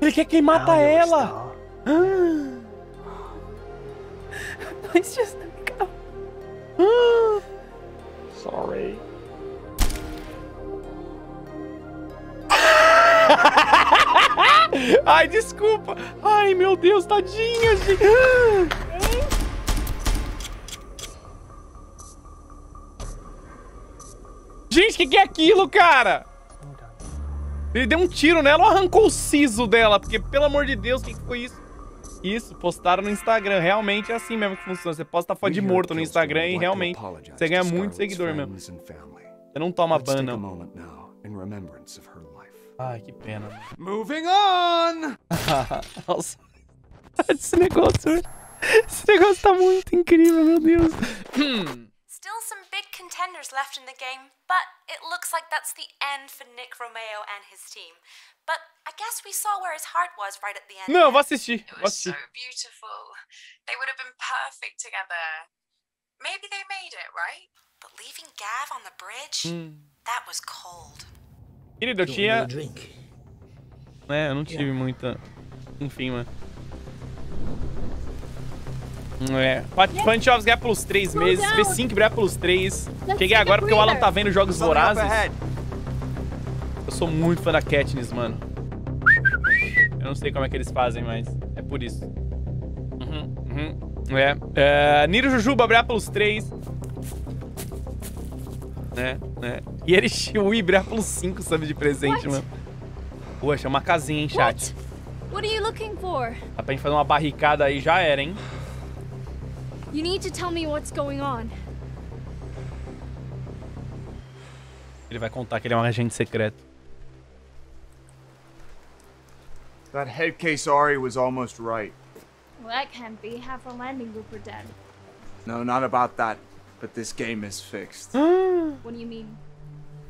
Ele quer quem mata ela! Please just let me go. Sorry. Ai, desculpa! Ai, meu Deus, tadinha, gente! Gente, o que, que é aquilo, cara? Ele deu um tiro nela ou arrancou o siso dela? Porque, pelo amor de Deus, o que, que foi isso? Isso, postaram no Instagram. Realmente é assim mesmo que funciona. Você posta foto de morto no Instagram e realmente você ganha muito seguidor mesmo. Você não toma ban, não. Ai, que pena. Moving on! Nossa. Esse negócio. Esse negócio tá muito incrível, meu Deus. Still some big contenders left in the game, but it looks like that's the end for Nick Romeo and his team. But I guess we saw where his heart was right at the end. No, Não, eu vou assistir. Vou assistir. beautiful. They would have been perfect together. Maybe they made it, right? But leaving Gav on the bridge? Hum. That was cold. Querido, eu Don't tinha. need a drink. É, eu não tive muita. Enfim, mano. É. Punch Offs ganha pelos 3 Slow meses. down. V5 ganha pelos 3. Let's Cheguei agora porque o Alan tá vendo jogos vorazes. Eu sou muito fã da Katniss, mano. Eu não sei como é que eles fazem, mas é por isso. Uhum, uhum. É. é Niro Jujuba abre pelos 3. Né, né. E ele Shui abre pelos 5, sabe, de presente, What? mano. Poxa, é uma casinha, hein, chat. What are you looking for? Dá pra gente fazer uma barricada aí, já era, hein? You need to tell me what's going on. Ele vai contar que ele é um agente secreto. That head case Ari was almost right. Well, that can't be. Half a landing group are dead. No, not about that. But this game is fixed. What do you mean?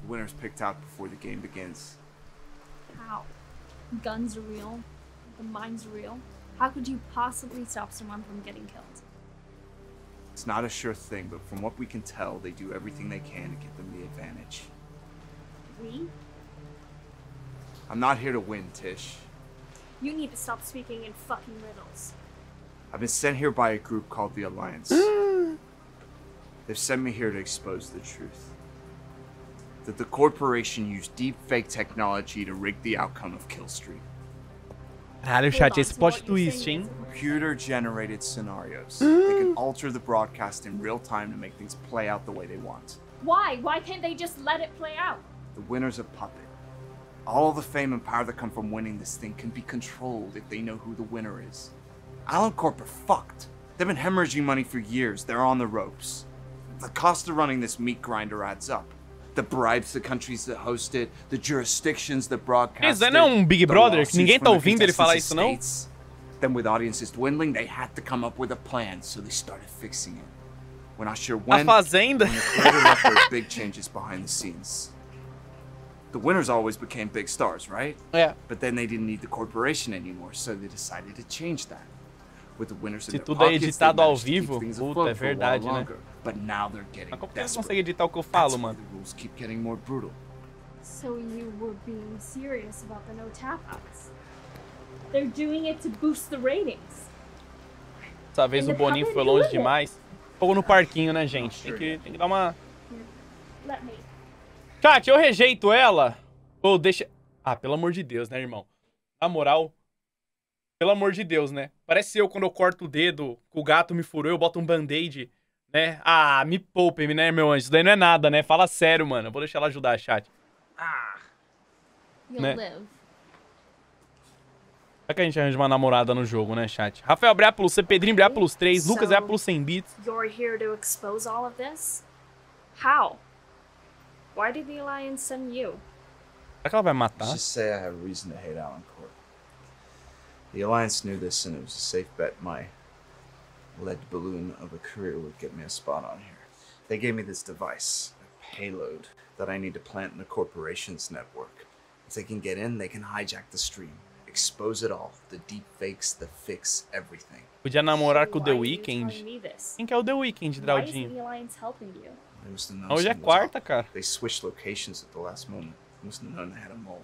The winner's picked out before the game begins. How? Guns are real. The mines are real. How could you possibly stop someone from getting killed? It's not a sure thing, but from what we can tell, they do everything they can to get them the advantage. We? I'm not here to win, Tish. You need to stop speaking in fucking riddles. I've been sent here by a group called the Alliance. They've sent me here to expose the truth. That the corporation used deepfake technology to rig the outcome of Killstream. Caralho, chat, esse plot twist, hein? Computer generated scenarios. they can alter the broadcast in real time to make things play out the way they want. Why? Why can't they just let it play out? The winner's a puppet. All the fame and power that come from winning this thing can be controlled if they know who the winner is. Allen Corp are fucked. They've been hemorrhaging money for years. They're on the ropes. The cost of running this meat grinder adds up. The bribes the countries that host it, the jurisdictions that broadcast Isso não é it, um Big the Brother? lawsuits Ninguém tá ouvindo ele falar isso, não? Then with audiences dwindling, they had to come up with a plan, so they started fixing it. We're not sure when. Fazenda. when the creator left there were big changes behind the scenes. The winners always became big stars, right? Yeah. But then they didn't need the corporation anymore, so they decided to change that. Se tudo é editado ao vivo, puta, é verdade, né? longer. But now they're getting Mas como que eles conseguem editar o que eu falo, mano? So you were being serious about the no tap outs. They're doing it to boost the ratings. Dessa vez o Boninho foi longe demais. Fogo no parquinho, né, gente? Tem que, tem que dar uma. Let me. Chat, eu rejeito ela. Ou deixa. Ah, pelo amor de Deus, né, irmão? Na moral. Pelo amor de Deus, né? Parece eu quando eu corto o dedo, que o gato me furou, eu boto um band-aid, né? Ah, me poupe, né, meu anjo? Isso daí não é nada, né? Fala sério, mano. Eu vou deixar ela ajudar, chat. You'll Né? live. Será que a gente arranja uma namorada no jogo, né, chat? Rafael Bréapulos, C. Pedrinho Bréapulos 3, Lucas So- Bréapulos 100 bits. You're here to expose all of this? How? Why did the Alliance send you? Será que ela vai matar? Just say I have reason to hate Alan Corp. The Alliance knew this, and it was a safe bet my lead balloon of a career would get me a spot on here. They gave me this device, a payload, that I need to plant in the corporation's network. If they can get in, they can hijack the stream, expose it all the deep fakes, the fix, everything. Podia namorar com o The Why are you Weeknd. telling me? Quem que é o The Weeknd, Why isn't Draudinho? the Alliance helping you? They must have known Hoje é was quarta, up. cara. They switched locations at the last moment. They must have known they had a mole.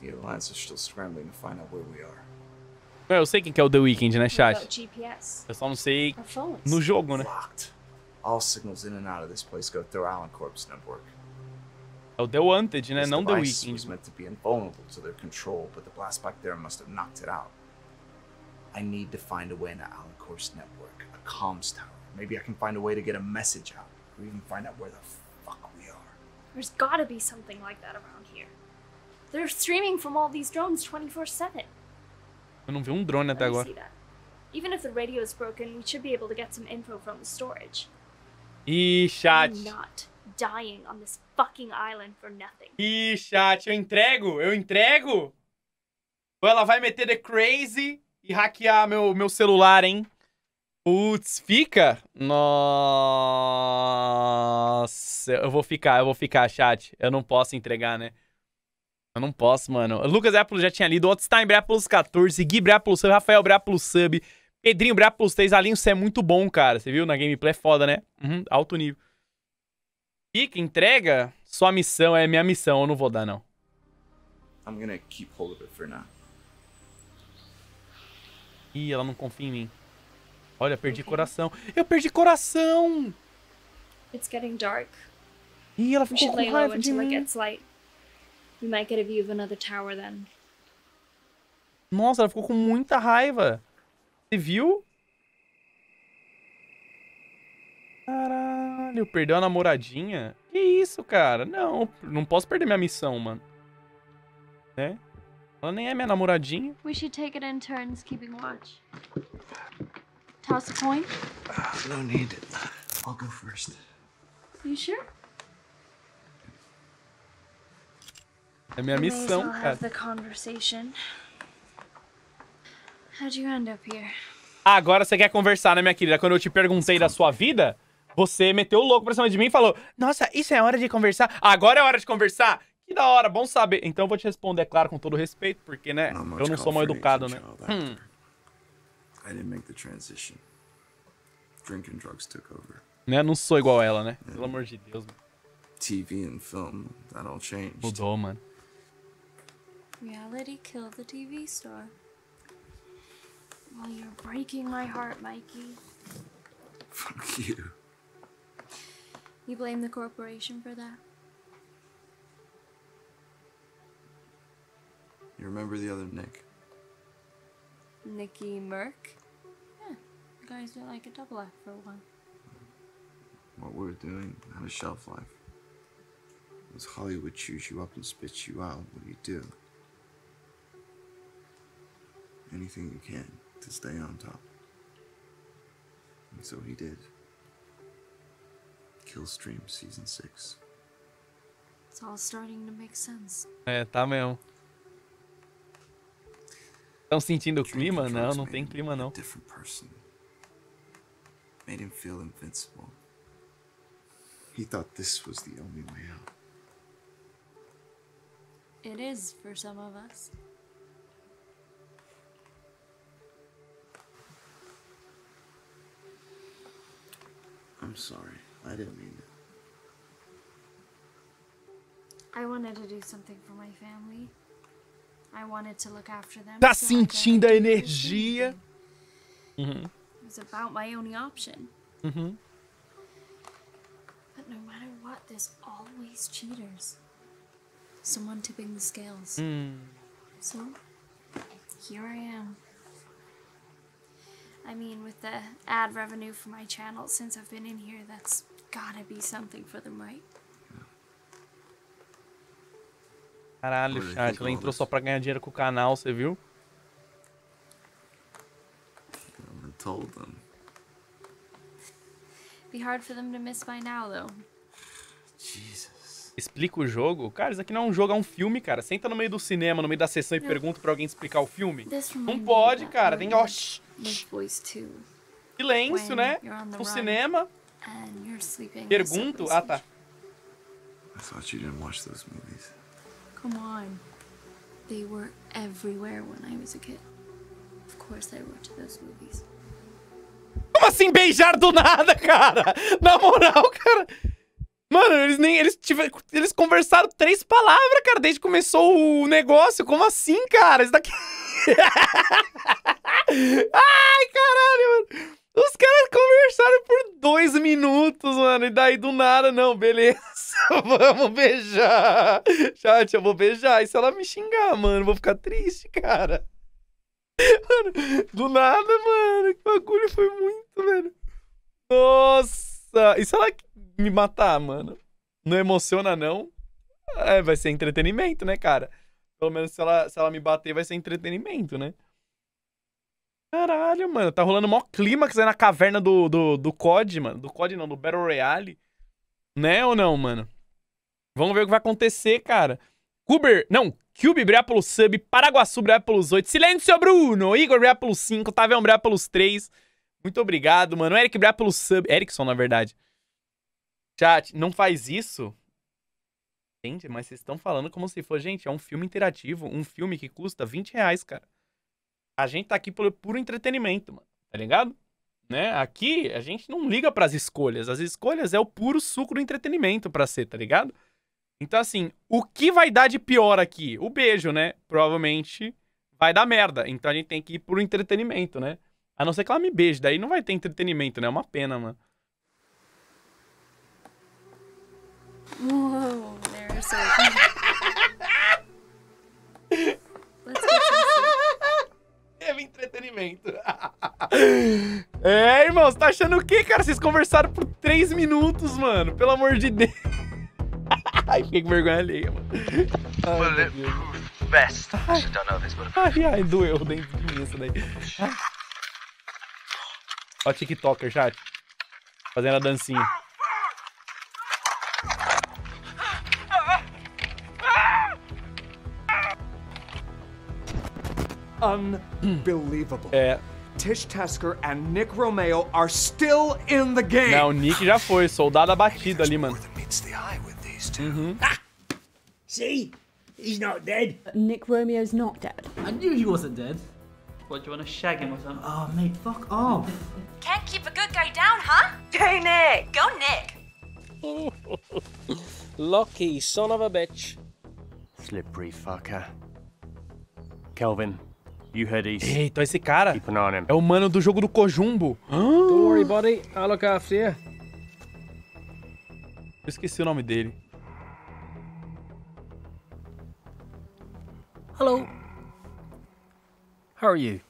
The Alliance are still scrambling to find out where we are. Eu sei quem que é o The Weeknd, né, What chat? about GPS? Eu só não sei Our phones? no jogo, né? Locked. All signals in and out of this place go through Alan Corp's network. É o The Wanted, né? This Não The Weeknd. was meant to be invulnerable to their control, but the blast back there must have knocked it out. I need to find a way into Alan Corp's network, a comms tower. Maybe I can find a way to get a message out, or even find out where the fuck we are. There's gotta be something like that around here. They're streaming from all these drones 24 7. Eu não vi um drone até agora. Even if the radio is broken, we should be able to get some info from the storage. Ih, chat. I'm not dying on this fucking island for nothing. Ih, chat, eu entrego? Eu entrego? Ou ela vai meter The Crazy e hackear meu, meu celular, hein? Putz, fica? Nossa, eu vou ficar, eu vou ficar, chat. Eu não posso entregar, né? Eu não posso, mano. Lucas Apple já tinha lido, Otstein Brápulos 14, Gui Brápulos Sub, Rafael Brápulos Sub, Pedrinho plus 3, Alinho, você é muito bom, cara. Você viu? Na gameplay é foda, né? Uhum, alto nível. Fica, entrega. Sua missão é minha missão, eu não vou dar, não. I'm gonna keep hold of it for now. Ih, ela não confia em mim. Olha, perdi coração. Eu perdi coração! It's getting dark. Ih, ela ficou com raiva de mim. We might get a view of another tower then. Nossa, ela ficou com muita raiva. Você viu? Caralho, perdeu a namoradinha? Que isso, cara? Não, não posso perder minha missão, mano. Né? Ela nem é minha namoradinha. We should take it in turns keeping watch. Toss a coin? No need. I'll go first. You sure? É minha missão, cara. Ah, agora você quer conversar, né, minha querida? Quando eu te perguntei da sua vida, você meteu o louco pra cima de mim e falou: Nossa, isso é hora de conversar? Agora é hora de conversar? Que da hora, bom saber. Então eu vou te responder, é claro, com todo respeito, porque, né, eu não sou mal educado, né? Hum. actor. I didn't make the transition. Drink and drugs took over. Né? Não sou igual ela, né? Pelo amor de Deus, mano. TV and film, that all changed. Mudou, mano. Reality killed the TV star. Well, you're breaking my heart, Mikey. Fuck you. You blame the corporation for that? You remember the other Nick? Nikki Merck? Yeah, you guys were like a double act for a while. What we were doing had a shelf life. As Hollywood chews you up and spits you out, what do you do? Anything you can to stay on top. And so he did. Killstream Season 6. It's all starting to make sense. É, tá mesmo. Estão sentindo o clima? Não, não tem clima, não. Different person. Made him feel invincible. He thought this was the only way out. It is for some of us. I'm sorry. I didn't mean it. I wanted to do something for my family. I wanted to look after them. Tá so sentindo a I'd do the energia? Uhum. It was about my only option. Uhum. But no matter what, there's always cheaters. Someone tipping the scales. Hum. So, here I am. I mean, with the ad revenue for my channel since I've been in here, that's gotta be something for them, right? Caralho, What do they chat. think Ela of entrou this? só pra ganhar dinheiro com o canal, você viu? Told them. Be hard for them to miss by now, though. Jesus. Explica o jogo. Cara, isso aqui não é um jogo, é um filme, cara. Senta no meio do cinema, no meio da sessão e pergunta pra alguém explicar o filme. Não pode, cara. Tem. Ó, moment shh, with Boys 2. silêncio, né? No cinema. Pergunto. Ah, tá. I thought you didn't watch those movies. Come on. They were everywhere when I was a kid. Of course I watched those movies. Como assim beijar do nada, cara? Na moral, cara. Mano, eles nem. Eles, tiveram, eles conversaram três palavras, cara, desde que começou o negócio. Como assim, cara? Isso daqui. Ai, caralho, mano. Os caras conversaram por dois minutos, mano. E daí do nada, não, beleza. Vamos beijar. Chat, eu vou beijar. E se ela me xingar, mano? Vou ficar triste, cara. Mano, do nada, mano. Que bagulho foi muito, velho. Nossa. E se ela me matar, mano? Não emociona, não? É, vai ser entretenimento, né, cara? Pelo menos se ela, se ela me bater, vai ser entretenimento, né? Caralho, mano. Tá rolando mó clímax aí na caverna do, do, do COD, mano. Do COD não, do Battle Royale. Né ou não, mano? Vamos ver o que vai acontecer, cara. Cuber, não, Cube brilhar pelo sub, Paraguaçu brilhar pelos 8, Silêncio Bruno, Igor brilhar pelos 5, Tavião brilhar pelos 3. Muito obrigado, mano. Eric brilhar pelo sub, Erickson, na verdade. Chat, não faz isso? Gente, mas vocês estão falando como se fosse, gente, é um filme interativo, um filme que custa 20 reais, cara. A gente tá aqui pelo puro entretenimento, mano. tá ligado? Né? Aqui a gente não liga pras escolhas. As escolhas é o puro suco do entretenimento pra ser, tá ligado? Então, assim, o que vai dar de pior aqui? O beijo, né? Provavelmente vai dar merda. Então a gente tem que ir pro entretenimento, né? A não ser que ela me beije, daí não vai ter entretenimento, né? É uma pena, mano. Whoa, they're so Let's get some Teve entretenimento. é, irmão, você tá achando o quê, cara? Vocês conversaram por três minutos, mano. Pelo amor de Deus. Ai, fiquei com vergonha alheia, mano. Ai, meu Deus. Best. I should don't know this, but Ai, ai, doeu dentro de mim isso daí. Ai. Ó o TikToker, chat. Fazendo a dancinha. Unbelievable. É. Tish Tesker and Nick Romeo are still in the game. Não, o Nick já foi. Soldado abatido ali, mano. Uhum. See? He's not dead. Nick Romeo's not dead. I knew he wasn't dead. What, do you want to shag him or something? Oh, mate, fuck off. Can't keep a good guy down, huh? Go Nick! Go Nick! Lucky son of a bitch. Slippery fucker. Kelvin, you head east. Eita, esse cara Keep an eye on him. é o mano do jogo do Cojumbo. Don't worry, buddy. I'll look after you. Eu esqueci o nome dele. Hello. How are you?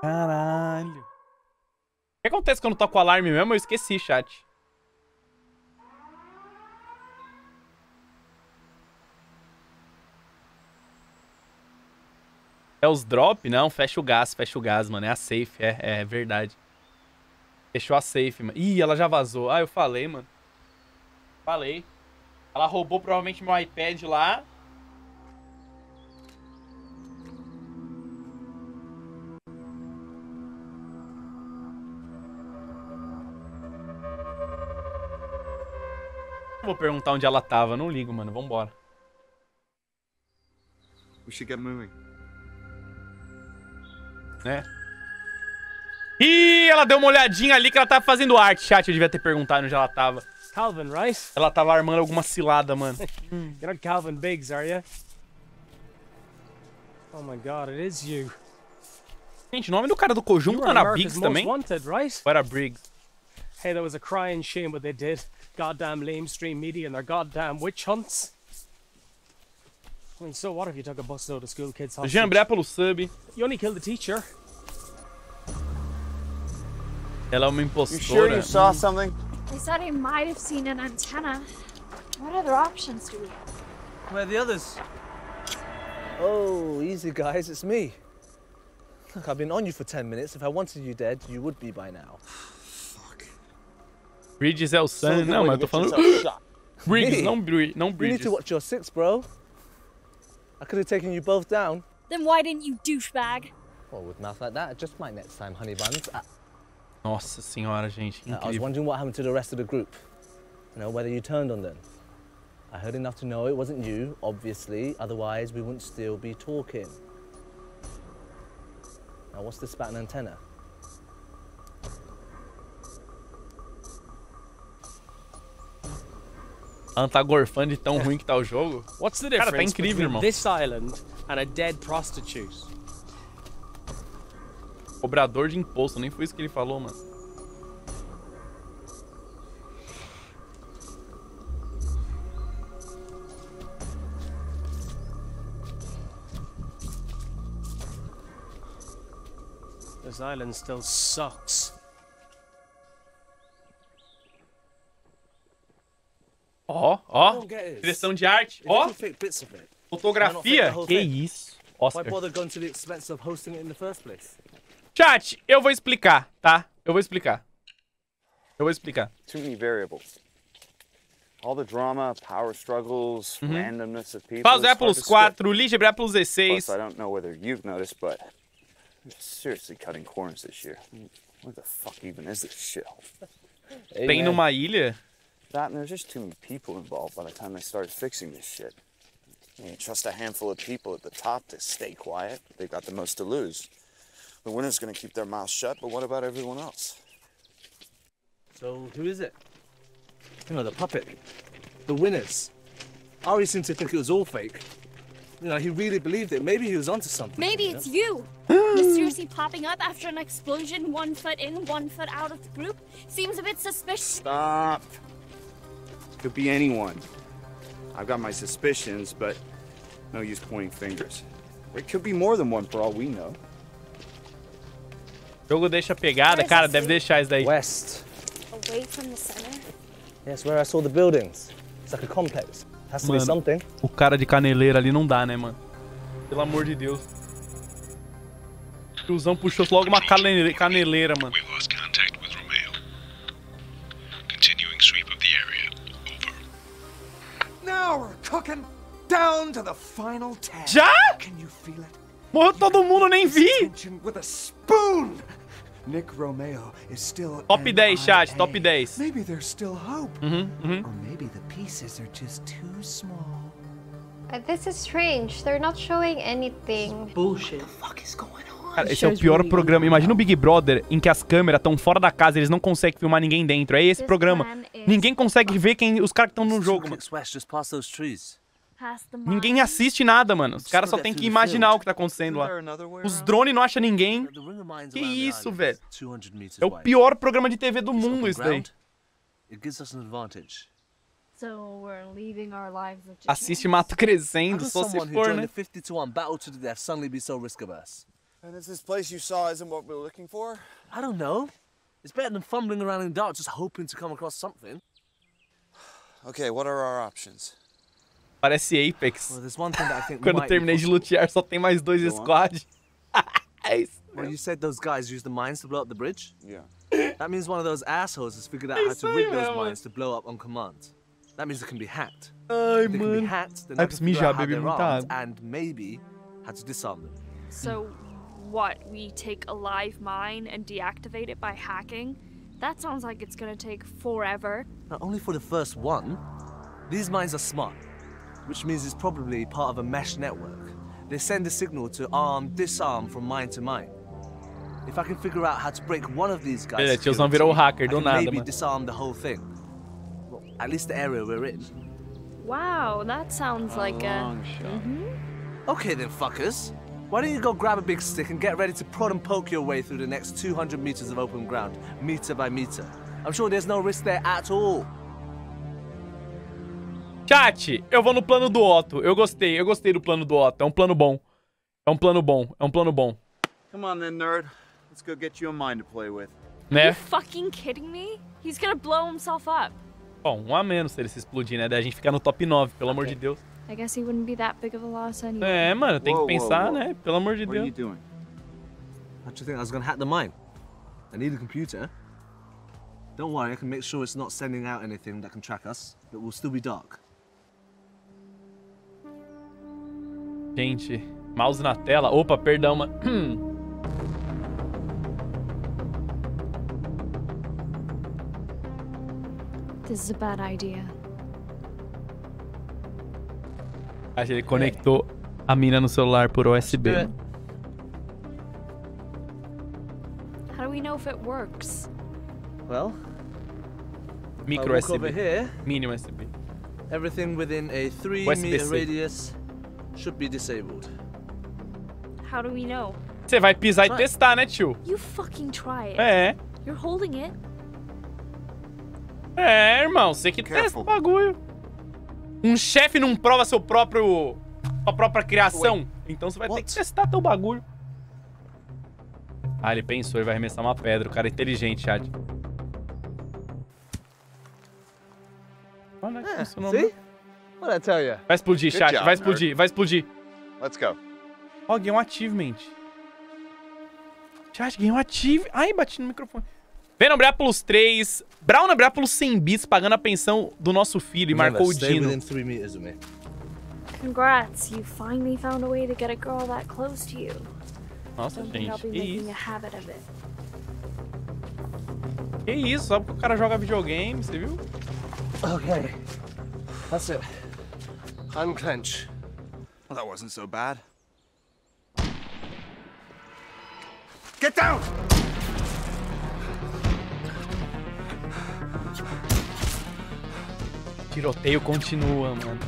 Caralho. O que acontece quando toca o alarme mesmo? Eu esqueci, chat. É os drop? Não, fecha o gás, fecha o gás, mano. É a safe, é, é verdade. Fechou a safe, mano. Ih, ela já vazou. Ah, eu falei, mano. Falei. Ela roubou provavelmente meu iPad lá. Vou perguntar onde ela tava. Não ligo, mano. Vambora. We should get moving. Né? Ih, ela deu uma olhadinha ali que ela tava fazendo arte, chat. Eu devia ter perguntado onde ela tava. Calvin, right? Ela tava armando alguma cilada, mano. You're not Calvin Biggs, are you? Oh my god, it is you. Gente, o nome do cara do conjunto era America's Briggs most também? wanted, right? Ou era Briggs? Hey, that was a crying shame what they did. Goddamn lamestream media and their goddamn witch hunts. I mean, so what if you took a busload of school kids hostage? Jambré pelo sub. You only killed the teacher. Ela é uma You sure you saw something? They said he might have seen an antenna. What other options do we have? Where are the others? Oh, easy, guys. It's me. Look, I've been on you for 10 minutes. If I wanted you dead, you would be by now. Bridges é o So Sun. good Não, when mas eu tô you falando. yourself shot. Briggs, não, Bri não You need to watch your six, bro. I could have taken you both down. Then why didn't you douchebag? Well, with mouth like that, just might next time, honey buns. Uh, Nossa senhora, gente. I was wondering what happened to the rest of the group. You know, whether you turned on them. I heard enough to know it wasn't you, obviously, otherwise we wouldn't still be talking. Now, what's this about an antenna? Ela tá gorfando de tão ruim que tá o jogo. What's the Cara, difference tá incrível, irmão. this island and a dead prostitute? Cobrador de imposto, nem foi isso que ele falou, mano. This island still sucks. Direção de arte. Ó. Fotografia. Que isso. Oscar. Chat, eu vou explicar, tá? Eu vou explicar. Eu vou explicar. Too many variables. All the drama, power struggles, Mhm. randomness of people. Apples to 4, Ligebre Apples 16. Plus, I don't know whether you've noticed, but I'm seriously cutting corners this year. What the fuck even is this shit? Tem numa ilha? That and there's just too many people involved by the time they start fixing this shit. You trust a handful of people at the top to stay quiet. They've got the most to lose. The winner's gonna keep their mouth shut, but what about everyone else? So who is it? You know, the puppet. The winners. Ari seemed to think it was all fake. You know, he really believed it. Maybe he was onto something. Maybe you it's know? you! Mysteriously popping up after an explosion, one foot in, one foot out of the group. Seems a bit suspicious. Stop. Could be anyone. I've got my suspicions, but no use pointing fingers. It could be more than one for all we know. O jogo deixa pegada, cara, deve deixar isso daí. West. Away from the center. Yes, where I saw the buildings. It's like a complex. Has to be Mano, something. o cara de caneleira ali não dá, né, mano? Pelo amor de Deus. O tiozão puxou logo uma canele- caneleira, mano. Now we're cooking down to the final tag. Já? Can you feel it? Morreu todo mundo, nem vi. Tension with a spoon. Nick Romeo is still Top 10, chat, MIA. top 10. Maybe there's still hope. Uhum, uhum. Or maybe the pieces are just too small. Uh, this is strange. They're not showing anything. Bullshit. What the fuck is going on? Cara, esse é o pior programa. Imagina o Big Brother em que as câmeras estão fora da casa, eles não conseguem filmar ninguém dentro. É esse programa. Ninguém consegue ver quem os caras que estão no jogo, mano. Ninguém assiste nada, mano. Os caras só tem que imaginar o que tá acontecendo lá. Os drones não acham ninguém. Que isso, velho? 200 meters É o pior programa de TV do mundo, isso daí. Ground. It gives us an advantage. So we're leaving our lives of Assiste Mato Crescendo, só se for, né? A 50 to 1 battle to the death suddenly be so risk averse? And is this place you saw isn't what we're looking for? I don't know. It's better than fumbling around in the dark just hoping to come across something. Okay, what are our options? Parece Apex. Well, there's one thing that I think Quando eu might be terminei de possible. lutear, só tem mais dois squad. é isso. Well, you said those guys used the mines to blow up the bridge? Yeah. That means one of those assholes has figured out how to Isso rig aí those mines to blow up on command. That means they can be hacked. Ai, If they can mano. be hacked, then Ai, can mijar, out how bebi muita água. and maybe how to disarm them. So, what? We take a live mine and deactivate it by hacking? That sounds like it's gonna take forever. Not only for the first one, these mines are smart, which means it's probably part of a mesh network. They send a signal to arm, disarm from mine to mine. If I can figure out how to break one of these guys, Beleza, tiozão virou o hacker I do can nada, maybe mano. disarm the whole thing. Well, at least the area we're in. Wow, that sounds like a. Mhm. Okay then, fuckers. Why don't you go grab a big stick and get ready to prod and poke your way through the next 200 meters of open ground, meter by meter. I'm sure there's no risk there at all. Chat, eu vou no plano do Otto. Eu gostei, eu gostei do plano do Otto. É um plano bom. É um plano bom, é um plano bom. Come on then, nerd. Let's go get you a mine to play with. Are you Né? fucking kidding me? He's gonna blow himself up. Bom, um a menos se ele se explodir, né? Daí a gente fica no top 9, pelo amor de Deus. I guess he wouldn't be that big of a loss anyway. É, mano, tem Whoa, que whoa, pensar, whoa. né? Pelo amor de What are you Deus. doing? How'd you think I was gonna hack the mine? I need a computer. Don't worry, I can make sure it's not sending out anything that can track us, but we'll still be dark. Gente, mouse na tela. Opa, perdão, mano. This is a bad idea. Acho que ele conectou a mina no celular por USB. How do we know if it works? Well, Micro USB. here, Mini USB. everything within a three USB-C. meter radius should be disabled. How do we know? Você vai pisar e testar, né, tio? You fucking try it. É. You're holding it. É, irmão, você que testa o bagulho. Um chefe não prova seu próprio. sua própria criação. Então você vai ter que testar teu bagulho. Ah, ele pensou, ele vai arremessar uma pedra. O cara é inteligente, chat. Olha, É, funcionou. see? What I tell you? Vai explodir, Good chat. job, vai explodir, vai explodir. Let's go. Ó, ganhei um achievement. Chat, ganhei um achievement. Ai, bati no microfone. Venom Brápolis 3. Brown Brápolis 100 bits pagando a pensão do nosso filho e marcou o Dino. Congrats, you finally found a way to get a girl that close to you. Nossa, gente, que isso? Que isso? Só porque o cara joga videogame, você viu? Okay. That's it. Unclench. Well, that wasn't so bad. Get down! Tiroteio continua, mano.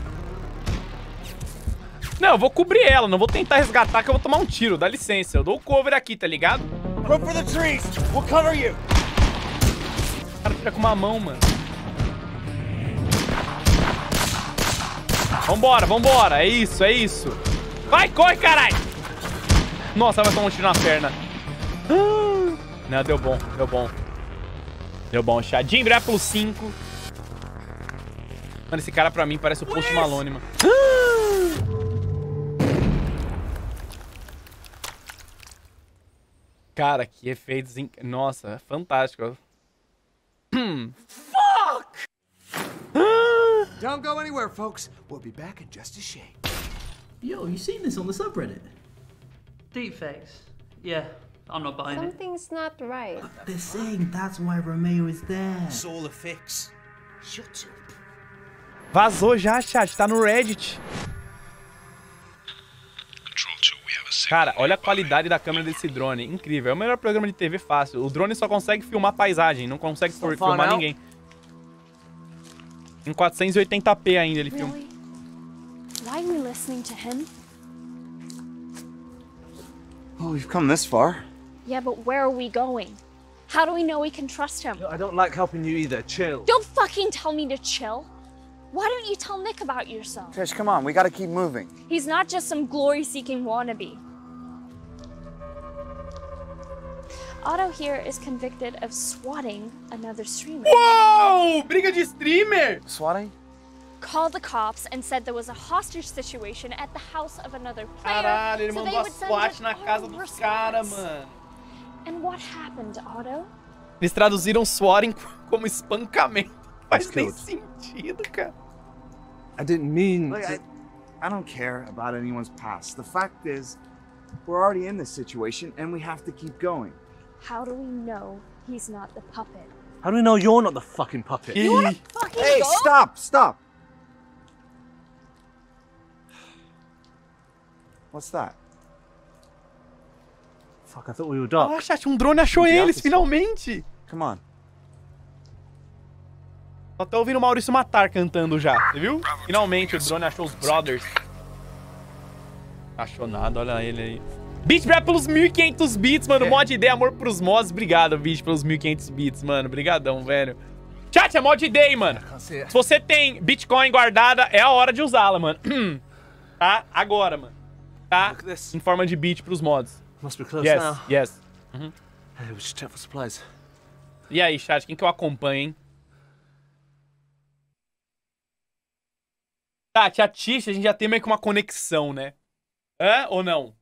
Não, eu vou cobrir ela, não vou tentar resgatar que eu vou tomar um tiro, dá licença. Eu dou o cover aqui, tá ligado? Run for the trees! We'll cover you! O cara tira com uma mão, mano. Vambora, vambora. É isso, é isso. Vai, corre, caralho! Nossa, vai tomar um tiro na perna. Ah. Não, deu bom, deu bom. Deu bom, chat. Jim plus 5. Mano, esse cara pra mim parece o Post Malone, mano. Cara, que efeitos... inc- Nossa, fantástico. Fuck! Don't go anywhere, folks. We'll be back in just a shake. Yo, you seen this on the subreddit? Deepfakes. Yeah, I'm not buying it. Something's not right. They're saying that's why Romeo is there. It's all a fix. Shut up. Vazou já, chat. Tá no Reddit. Cara, olha a qualidade da câmera desse drone. Incrível. É o melhor programa de TV fácil. O drone só consegue filmar paisagem, não consegue far filmar now? ninguém. Em 480p ainda ele filma. Really? Why are we listening to him? Oh, we've come this far. Yeah, but where are we going? How do we know we can trust him? I don't like helping you either. Chill. Don't fucking tell me to chill. Why don't you tell Nick about yourself? Trish, come on, we gotta keep moving. He's not just some glory seeking wannabe. Otto here is convicted of swatting another streamer. Whoa! Briga de streamer! Swatting? Called the cops and said there was a hostage situation at the house of another player. Caralho, ele so mandou a SWAT na casa dos caras, response. mano. And what happened, Otto? Eles traduziram swatting como espancamento. Faz nem sentido, cara. I didn't mean. Look, I, I don't care about anyone's past. The fact is, we're already in this situation and we have to keep going. How do we know he's not the puppet? How do we know you're not the fucking puppet? You wanna fucking Hey, go? stop, stop. What's that? Fuck, I thought we were dark. Ah, chat, um drone achou Enviado, eles, pessoal. finalmente. Come on. Só tô ouvindo o Maurício Matar cantando já, você viu? Finalmente o drone achou os brothers. Achou nada, olha ele aí. Beat Brap pelos 1500 bits, mano. Mod ID, amor pros mods. Obrigado, Beat, pelos 1500 bits, mano. Obrigadão, velho. Chat, é mod day, mano. Se você tem Bitcoin guardada, é a hora de usá-la, mano. tá? Agora, mano. Tá? Em forma de bit pros mods. Must be close Yes, now. yes. Uhum. E aí, chat, quem que eu acompanho, hein? Tati, a Tish, a gente já tem meio que uma conexão, né? Hã? Ou não?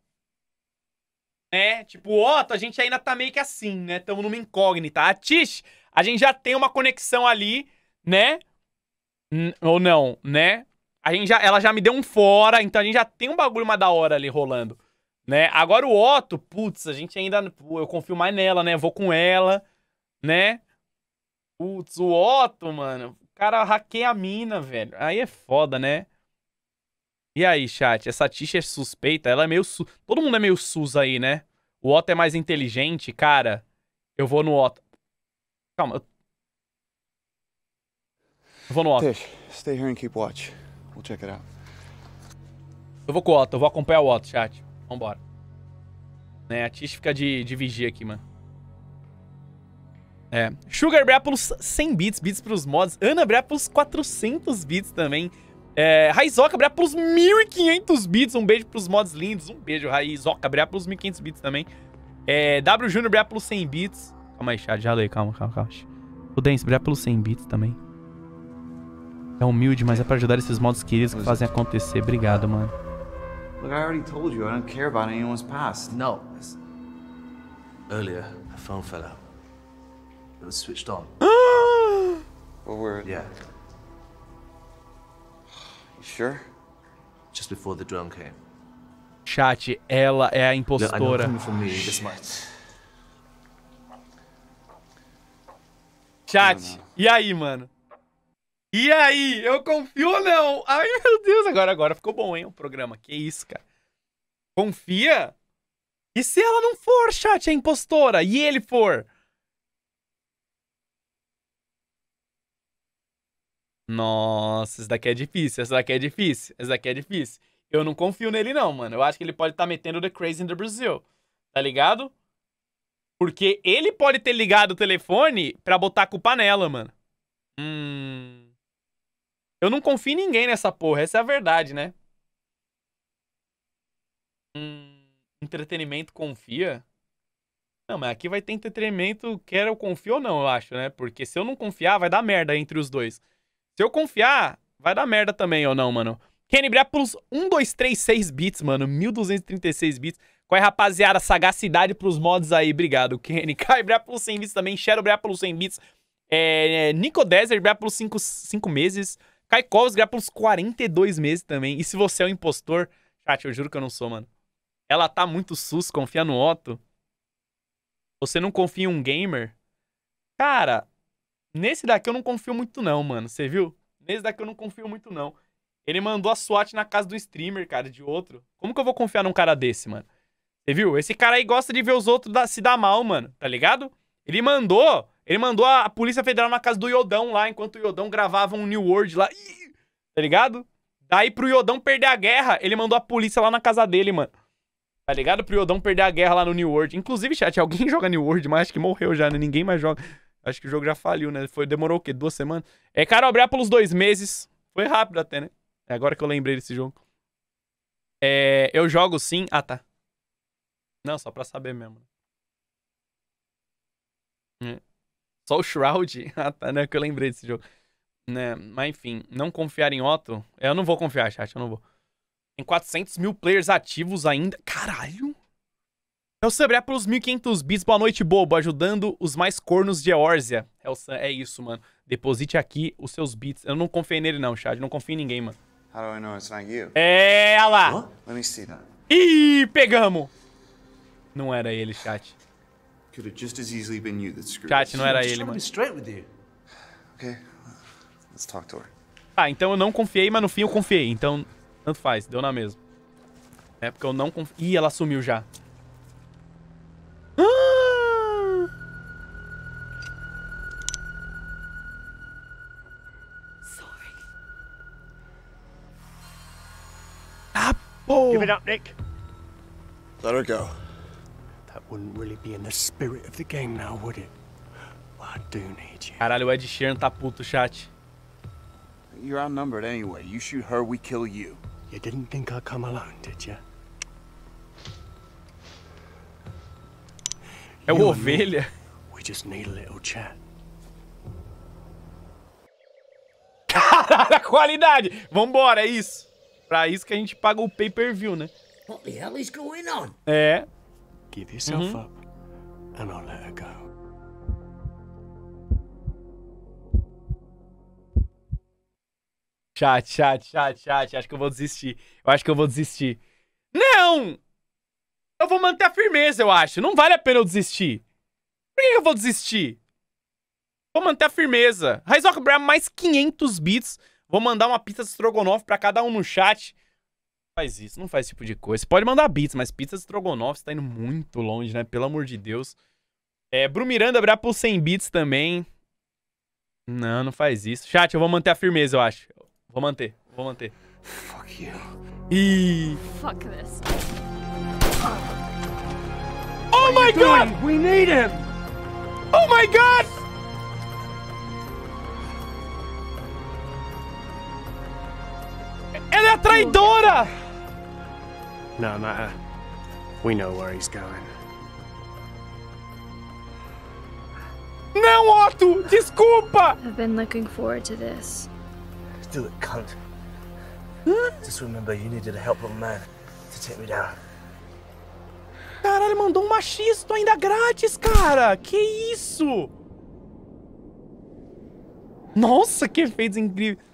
Né? Tipo, Otto, a gente ainda tá meio que assim, né? Tamo numa incógnita. A Tish, a gente já tem uma conexão ali, né? N- ou não, né? A gente já, ela já me deu um fora, então a gente já tem um bagulho mais da hora ali rolando, né? Agora o Otto, putz, a gente ainda, eu confio mais nela, né? Vou com ela, né? Putz, o Otto, mano, cara hackeia a mina, velho. Aí é foda, né? E aí, chat, essa Tisha é suspeita? Ela é meio su... Todo mundo é meio sus aí, né? O Otto é mais inteligente, cara. Eu vou no Otto. Calma, eu... eu vou no Otto. Tish, stay here and keep watch. We'll check it out. Eu vou com o Otto, eu vou acompanhar o Otto, chat. Vambora. Né, a Tish fica de, de vigia aqui, mano. É. Sugar Brapulus 100 bits, bits pros mods. Ana Brapulus 400 bits também. É, Raizoca Brapulus 1500 bits. Um beijo pros mods lindos. Um beijo, Raizoca Brapulus 1500 bits também. É, W Junior Brapulus 100 bits. Calma aí, chat, já leio, calma, calma, calma. O Dance Brapulus 100 bits também. É humilde, mas é pra ajudar esses mods queridos que fazem acontecer. Obrigado, mano. Look, I already told you I don't care about anyone's past. No. Earlier, a phone fell out. It was switched on. Well, we're. Yeah, You sure? just before the drone came. Chat, ela é a impostora. Chat, e aí, mano? E aí? Eu confio ou não? Ai, meu Deus, agora, agora ficou bom, hein, o programa. Que isso, cara. Confia? E se ela não for, chat, a impostora, e ele for? Nossa, esse daqui é difícil, esse daqui é difícil, esse daqui é difícil. Eu não confio nele não, mano. Eu acho que ele pode estar tá metendo The Crazy in the Brazil. Tá ligado? Porque ele pode ter ligado o telefone pra botar a culpa nela, mano. Hum... Eu não confio em ninguém nessa porra, essa é a verdade, né? Hum... Entretenimento confia? Não, mas aqui vai ter entretenimento, quer eu confio ou não, eu acho, né? Porque se eu não confiar, vai dar merda entre os dois. Se eu confiar, vai dar merda também ou não, mano. Kenny Brepolos, 1, 2, 3, 6 bits, mano. 1236 bits. Qual é, rapaziada? Sagacidade pros mods aí. Obrigado, Kenny. Kai Brepolos 100 bits também. Shadow Brepolos 100 bits. É, é, Nico Desert Brepolos 5, 5 meses. Kai Kovs Brepolos 42 meses também. E se você é um impostor... Chat, eu juro que eu não sou, mano. Ela tá muito sus, confia no Otto. Você não confia em um gamer? Cara, nesse daqui eu não confio muito não, mano. Você viu? Nesse daqui eu não confio muito não. Ele mandou a SWAT na casa do streamer, cara, de outro. Como que eu vou confiar num cara desse, mano? Você viu? Esse cara aí gosta de ver os outros se dar mal, mano. Tá ligado? Ele mandou... Ele mandou a Polícia Federal na casa do Yodão lá, enquanto o Yodão gravava um New World lá. Tá ligado? Daí pro Yodão perder a guerra, ele mandou a polícia lá na casa dele, mano. Tá ligado? Pro Yodão perder a guerra lá no New World. Inclusive, chat, alguém joga New World, mas acho que morreu já, né? Ninguém mais joga. Acho que o jogo já faliu, né? Foi, demorou o quê? Duas semanas? É, Carol pelos dois meses. Foi rápido até, né? É agora que eu lembrei desse jogo. É, eu jogo sim. Ah, tá. Não, só pra saber mesmo. É. Só o Shroud? Ah, tá, né? Que eu lembrei desse jogo. Né? Mas enfim, não confiar em Otto. Eu não vou confiar, chat, eu não vou. Tem 400 mil players ativos ainda. Caralho! É o Sabré pelos 1500 bits. Boa noite, bobo. Ajudando os mais cornos de Eorzea. É, é isso, mano. Deposite aqui os seus bits. Eu não confiei nele, não, chat. Não confio em ninguém, mano. How do I know it's not you? É, olha lá. What? Let me see that. Ih, pegamos. Não era ele, chat. Could have just as easily been you that screwed Chat, não era ele, mano. straight with you. Okay, let's talk to her. Ah, então eu não confiei, mas no fim eu confiei. Então, tanto faz, deu na mesma. É porque eu não confiei. Ih, ela sumiu já. Ah! Sorry. Pô! Give it up, Nick. Let her go. That wouldn't really be in the spirit of the game now, would it? Well, I do need you. Caralho, o Ed Sheeran tá puto, chat. You're outnumbered anyway. You shoot her, we kill you. You didn't think I'd come alone, did you? É o ovelha. We just need a little chat. Caralho, a qualidade! Vambora, é isso. Pra isso que a gente paga o pay-per-view, né? What the hell is going on? É. Give yourself Mhm. up, and I'll let her go. Chat, chat, chat, chat. Acho que eu vou desistir. Eu acho que eu vou desistir. Não! Eu vou manter a firmeza, eu acho. Não vale a pena eu desistir. Por que eu vou desistir? Vou manter a firmeza. Raizok Bram mais 500 bits. Vou mandar uma pizza de estrogonofe pra cada um no chat. Faz isso, não faz esse tipo de coisa. Você pode mandar bits, mas pizza de estrogonofe você tá indo muito longe, né? Pelo amor de Deus. É, Brumiranda Bra por 100 bits também. Não, não faz isso. Chat, eu vou manter a firmeza, eu acho. Vou manter, vou manter. Fuck you. Ih. Fuck this. Oh my god! We need him! Oh my god! Ela é a traidora! No matter. Uh, we know where he's going. Não, Otto! Desculpa! I've been looking forward to this. Do it, cunt. Hmm? Just remember, you needed the help of a helpful man to take me down. Caralho, mandou um machista ainda grátis, cara! Que isso? Nossa, que efeitos incríveis.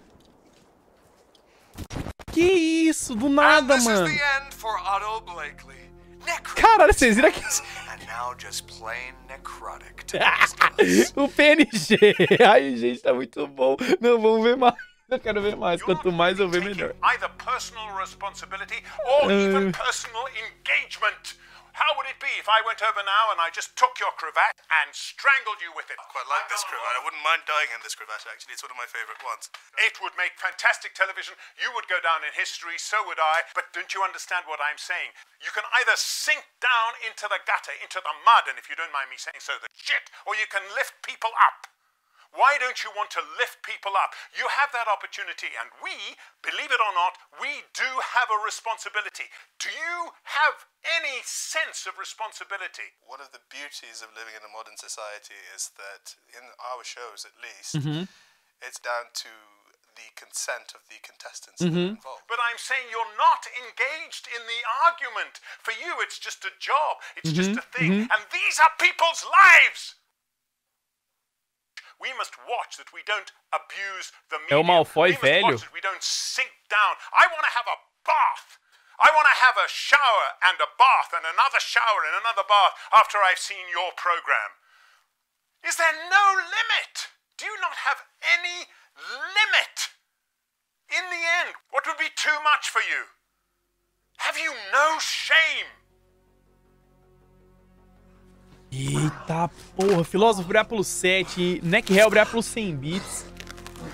Que isso? Do nada, mano. Caralho, vocês viram aqui? O PNG. Ai, gente, tá muito bom. Não, vamos ver mais. Eu quero ver mais. Quanto mais eu ver, melhor. Either personal responsibility or even personal engagement. How would it be if I went over now and I just took your cravat and strangled you with it? Quite like this cravat. I wouldn't mind dying in this cravat, actually. It's one of my favourite ones. It would make fantastic television. You would go down in history, so would I. But don't you understand what I'm saying? You can either sink down into the gutter, into the mud, and if you don't mind me saying so, the shit, or you can lift people up. Why don't you want to lift people up? You have that opportunity, and we, believe it or not, we do have a responsibility. Do you have any sense of responsibility? One of the beauties of living in a modern society is that, in our shows at least, Mhm. it's down to the consent of the contestants that Mhm. are involved. But I'm saying you're not engaged in the argument. For you, it's just a job, it's just Mhm, a thing. mhm. And these are people's lives! We must watch that we don't abuse the É o. Malfoy we must watch that we don't sink down. I want to have a bath. I want to have a shower and a bath and another shower and another bath after I've seen your program. Is there no limit? Do you not have any limit? In the end, what would be too much for you? Have you no shame? Eita porra, Filósofo pelo 7, Neck Hell pelo 100 bits.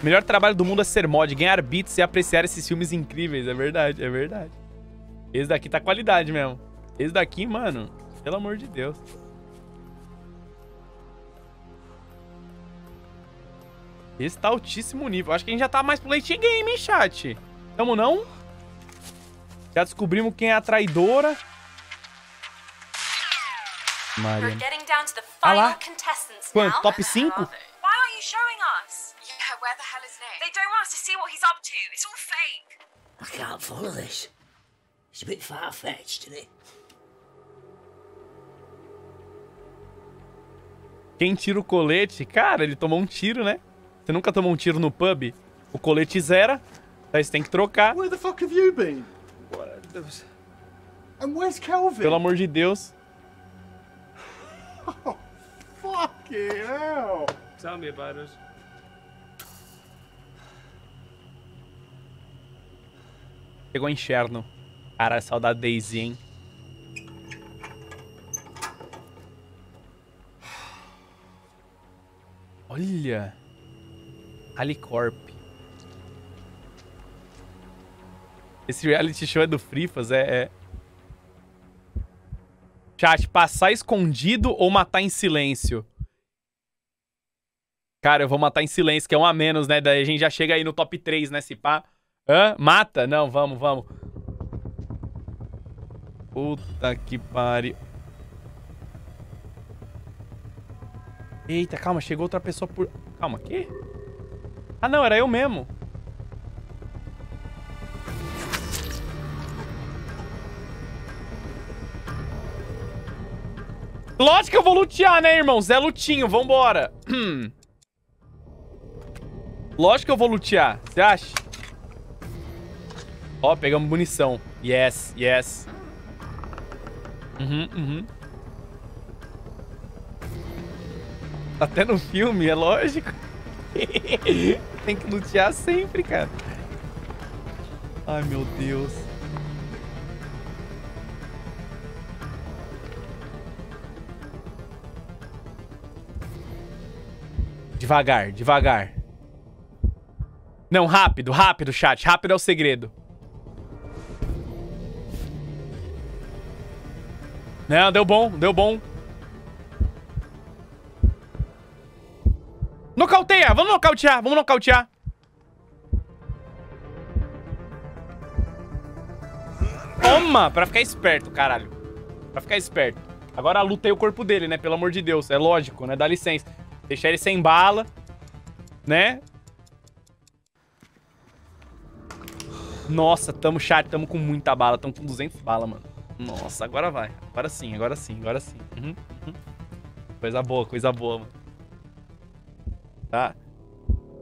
Melhor trabalho do mundo é ser mod, ganhar bits e apreciar esses filmes incríveis. É verdade, é verdade. Esse daqui tá qualidade mesmo. Esse daqui, mano, pelo amor de Deus. Esse tá altíssimo nível. Acho que a gente já tá mais pro late game, hein, chat? Tamo não? Já descobrimos quem é a traidora. Maria. We're getting down to the Ah final lá. contestants Quanto? now. Top 5? Why aren't you showing us? Yeah, where the hell is Nick? They don't want us to see what he's up to. It's all fake. I can't follow this. It's a bit far-fetched, isn't it? Quem tira o colete? Cara, ele tomou um tiro, né? Você nunca tomou um tiro no pub? O colete zera, daí você tem que trocar. Where the fuck have you been? And where's Kelvin? Pelo amor de Deus. Fucking hell! Tell me about it. Pegou inferno. Cara, saudade Daisy, hein? Olha. Alicorp. Esse reality show é do Frifas, é, é... Chat, passar escondido ou matar em silêncio? Cara, eu vou matar em silêncio, que é um a menos, né? Daí a gente já chega aí no top 3, né, se pá. Hã? Mata? Não, vamos, vamos. Puta que pariu. Eita, calma, chegou outra pessoa por... Calma, quê? Ah, não, era eu mesmo. Lógico que eu vou lutear, né, irmãos? É lutinho, vambora. Hum. Lógico que eu vou lutear. Você acha? Ó, pegamos munição. Yes, yes. Uhum, uhum. Até no filme, é lógico. Tem que lutear sempre, cara. Ai, meu Deus. Devagar, devagar. Não, rápido, rápido, chat. Rápido é o segredo. Não, deu bom, deu bom. Nocauteia! Vamos nocautear, vamos nocautear. Toma! Pra ficar esperto, caralho. Pra ficar esperto. Agora lutei o corpo dele, né? Pelo amor de Deus. É lógico, né? Dá licença. Deixar ele sem bala. Né? Nossa, tamo chat, tamo com muita bala. Tamo com 200 balas, mano. Nossa, agora vai. Agora sim, agora sim, agora sim. Uhum, uhum. Coisa boa, coisa boa, mano. Tá.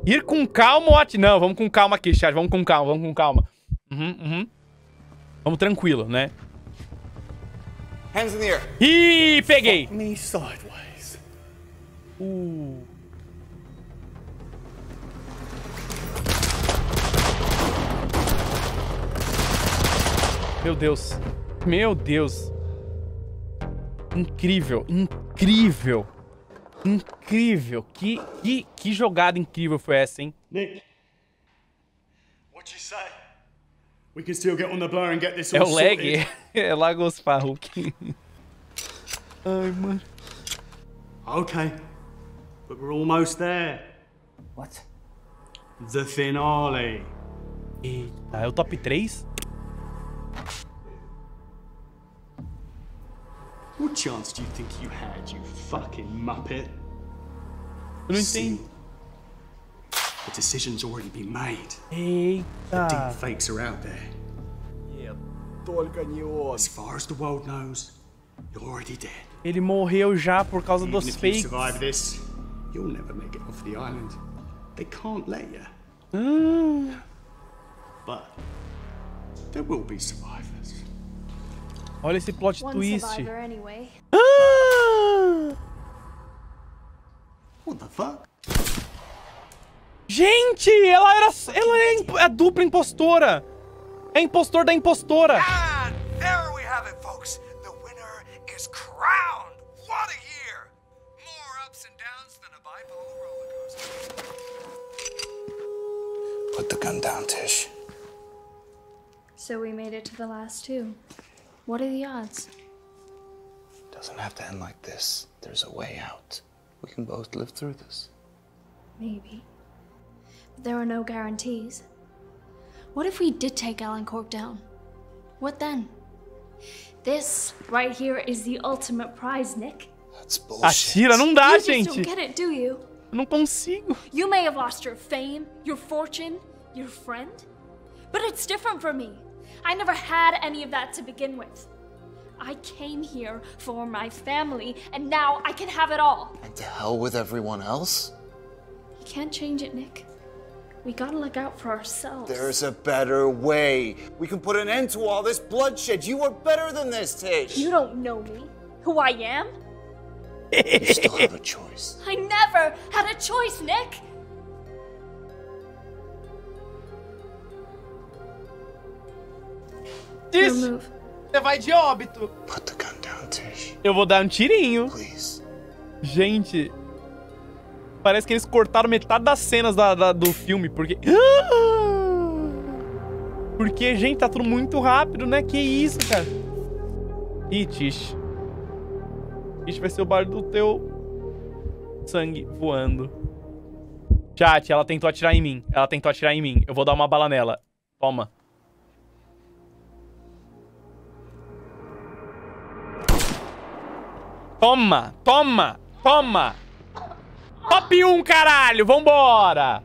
Ir com calma ou ati... Não, vamos com calma aqui, chat. Vamos com calma, vamos com calma. Uhum, uhum. Vamos tranquilo, né? Hands in the air. Ih, peguei. Uh. Meu Deus. Meu Deus. Incrível, incrível. Incrível. Que, que, que jogada incrível foi essa, hein? Nick, what you say? We can still get on the blur and get this É all o lag. É Lagos Farruk. Ai, mano. Okay, but we're almost there. What? The finale. Eita, é o top 3? What chance do you think you had, you fucking muppet? Eu não See, entendo. The decision's already been made. The Eita. deep fakes are out there. Yeah, только не он. As far as the world knows, you're already dead. Ele morreu já por causa Even dos if you fakes. You'll never make it off the island. They can't let you. Ah. But there will be survivors. Olha esse plot One twist. survivor anyway. Ah! What the fuck? Gente, ela era. Ela é a dupla impostora. É impostor da impostora. And there we have it, folks. The winner is crowned. Put the gun down, Tish. So we made it to the last two. What are the odds? Doesn't have to end like this. There's a way out. We can both live through this. Maybe. But there are no guarantees. What if we did take Alan Corp down? What then? This right here is the ultimate prize, Nick. That's bullshit. Atira, não dá, you just don't get it, do you? Eu não consigo. You may have lost your fame, your fortune, your friend, but it's different for me. I never had any of that to begin with. I came here for my family, and now I can have it all. And to hell with everyone else? You can't change it, Nick. We gotta look out for ourselves. There's a better way. We can put an end to all this bloodshed. You are better than this, Tish. You don't know me, who I am. You still have a choice. I never had a choice, Nick. Tish, move. você vai de óbito. Put the gun down, Tish. Eu vou dar um tirinho. Please. Gente, parece que eles cortaram metade das cenas da, da- do filme, porque. Porque, gente, tá tudo muito rápido, né? Que isso, cara? Ih, Tish. Tish vai ser o barulho do teu sangue voando. Chat, ela tentou atirar em mim. Ela tentou atirar em mim. Eu vou dar uma bala nela. Toma. Toma, toma, toma. Top 1, caralho, vambora.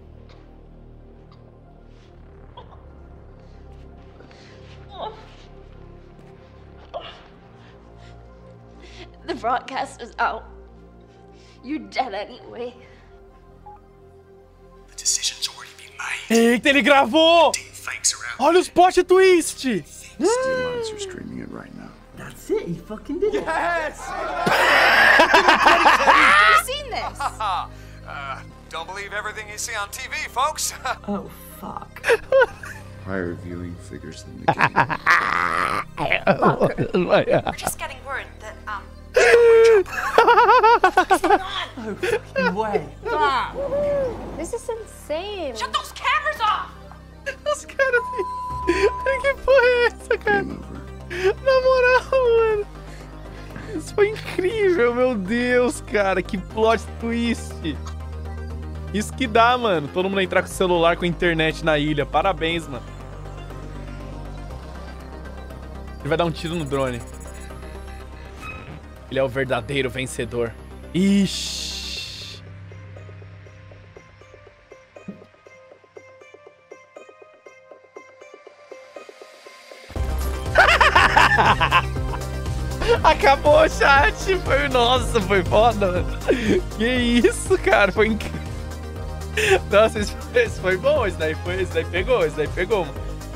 The broadcast is out. You're dead anyway. The decision's already been made. Eita, ele gravou. Fakes are out. Olha os plot twist. The Alliance are streaming it right now. That's it, he fucking did it. Yes! Have you seen this? uh, don't believe everything you see on TV, folks. Oh, fuck. Higher viewing figures than the game. We're just getting word No way. This is insane. shut those cameras off! Os caras. Que porra é essa, cara? Na moral, mano. Isso foi incrível, meu Deus, cara. Que plot twist. Isso que dá, mano. Todo mundo entrar com o celular, com a internet na ilha. Parabéns, mano. Ele vai dar um tiro no drone. Ele é o verdadeiro vencedor. Ixi. Acabou o chat. Foi, nossa, foi foda. Que isso, cara. Foi incrível. Nossa, esse foi bom. Esse daí, foi, esse daí pegou. Esse daí pegou.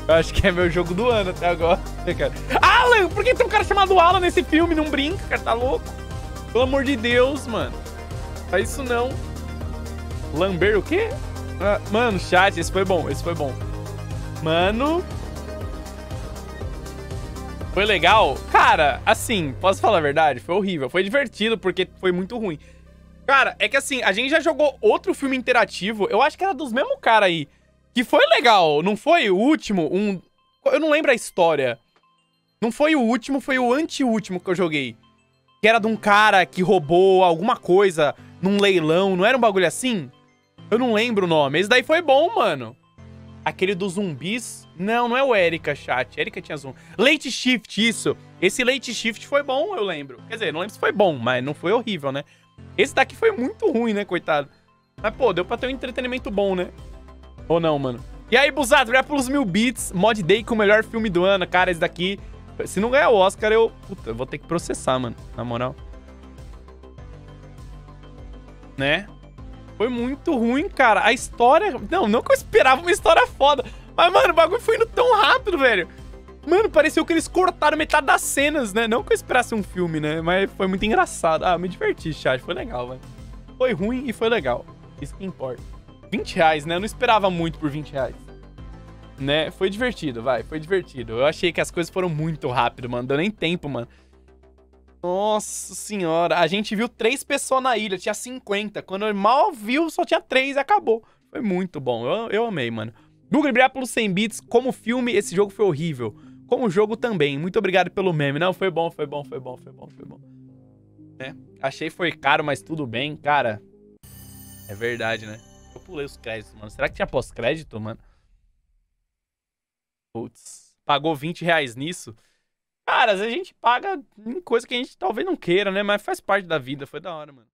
Eu acho que é meu jogo do ano até agora, cara. Por que tem um cara chamado Alan nesse filme? Não brinca, cara. Tá louco? Pelo amor de Deus, mano. Faz isso não. Lamber o quê? Ah, mano, chat, esse foi bom. Esse foi bom. Mano. Foi legal? Cara, assim, posso falar a verdade? Foi horrível. Foi divertido porque foi muito ruim. Cara, é que assim, a gente já jogou outro filme interativo, eu acho que era dos mesmos cara aí, que foi legal, não foi o último? Um. Eu não lembro a história. Não foi o último, foi o anteúltimo que eu joguei. Que era de um cara que roubou alguma coisa num leilão, não era um bagulho assim? Eu não lembro o nome. Esse daí foi bom, mano. Aquele dos zumbis. Não, não é o Erika, chat. Erika tinha zumbi. Late Shift, isso. Esse Late Shift foi bom, eu lembro. Quer dizer, não lembro se foi bom, mas não foi horrível, né? Esse daqui foi muito ruim, né, coitado? Mas, pô, deu pra ter um entretenimento bom, né? Ou não, mano? E aí, Buzato, vai pelos mil bits. Mod Day com o melhor filme do ano. Cara, esse daqui... Se não ganhar o Oscar, eu... Puta, eu vou ter que processar, mano. Na moral. Né? Foi muito ruim, cara. A história... Não, não que eu esperava uma história foda. Mas, mano, o bagulho foi indo tão rápido, velho. Mano, pareceu que eles cortaram metade das cenas, né? Não que eu esperasse um filme, né? Mas foi muito engraçado. Ah, me diverti, chat. Foi legal, velho. Foi ruim e foi legal. Isso que importa. 20 reais, né? Eu não esperava muito por 20 reais. Né? Foi divertido, vai. Foi divertido. Eu achei que as coisas foram muito rápido, mano. Deu nem tempo, mano. Nossa senhora. A gente viu três pessoas na ilha. Tinha 50. Quando eu mal viu, só tinha três e acabou. Foi muito bom. Eu, eu amei, mano. Google Brilhar pelos 100 bits. Como filme, esse jogo foi horrível. Como jogo também. Muito obrigado pelo meme. Não, foi bom, foi bom, foi bom, foi bom, foi bom. É. Achei foi caro, mas tudo bem, cara. É verdade, né? Eu pulei os créditos, mano. Será que tinha pós-crédito, mano? Putz. Pagou 20 reais nisso? Cara, às vezes a gente paga em coisa que a gente talvez não queira, né? Mas faz parte da vida. Foi da hora, mano.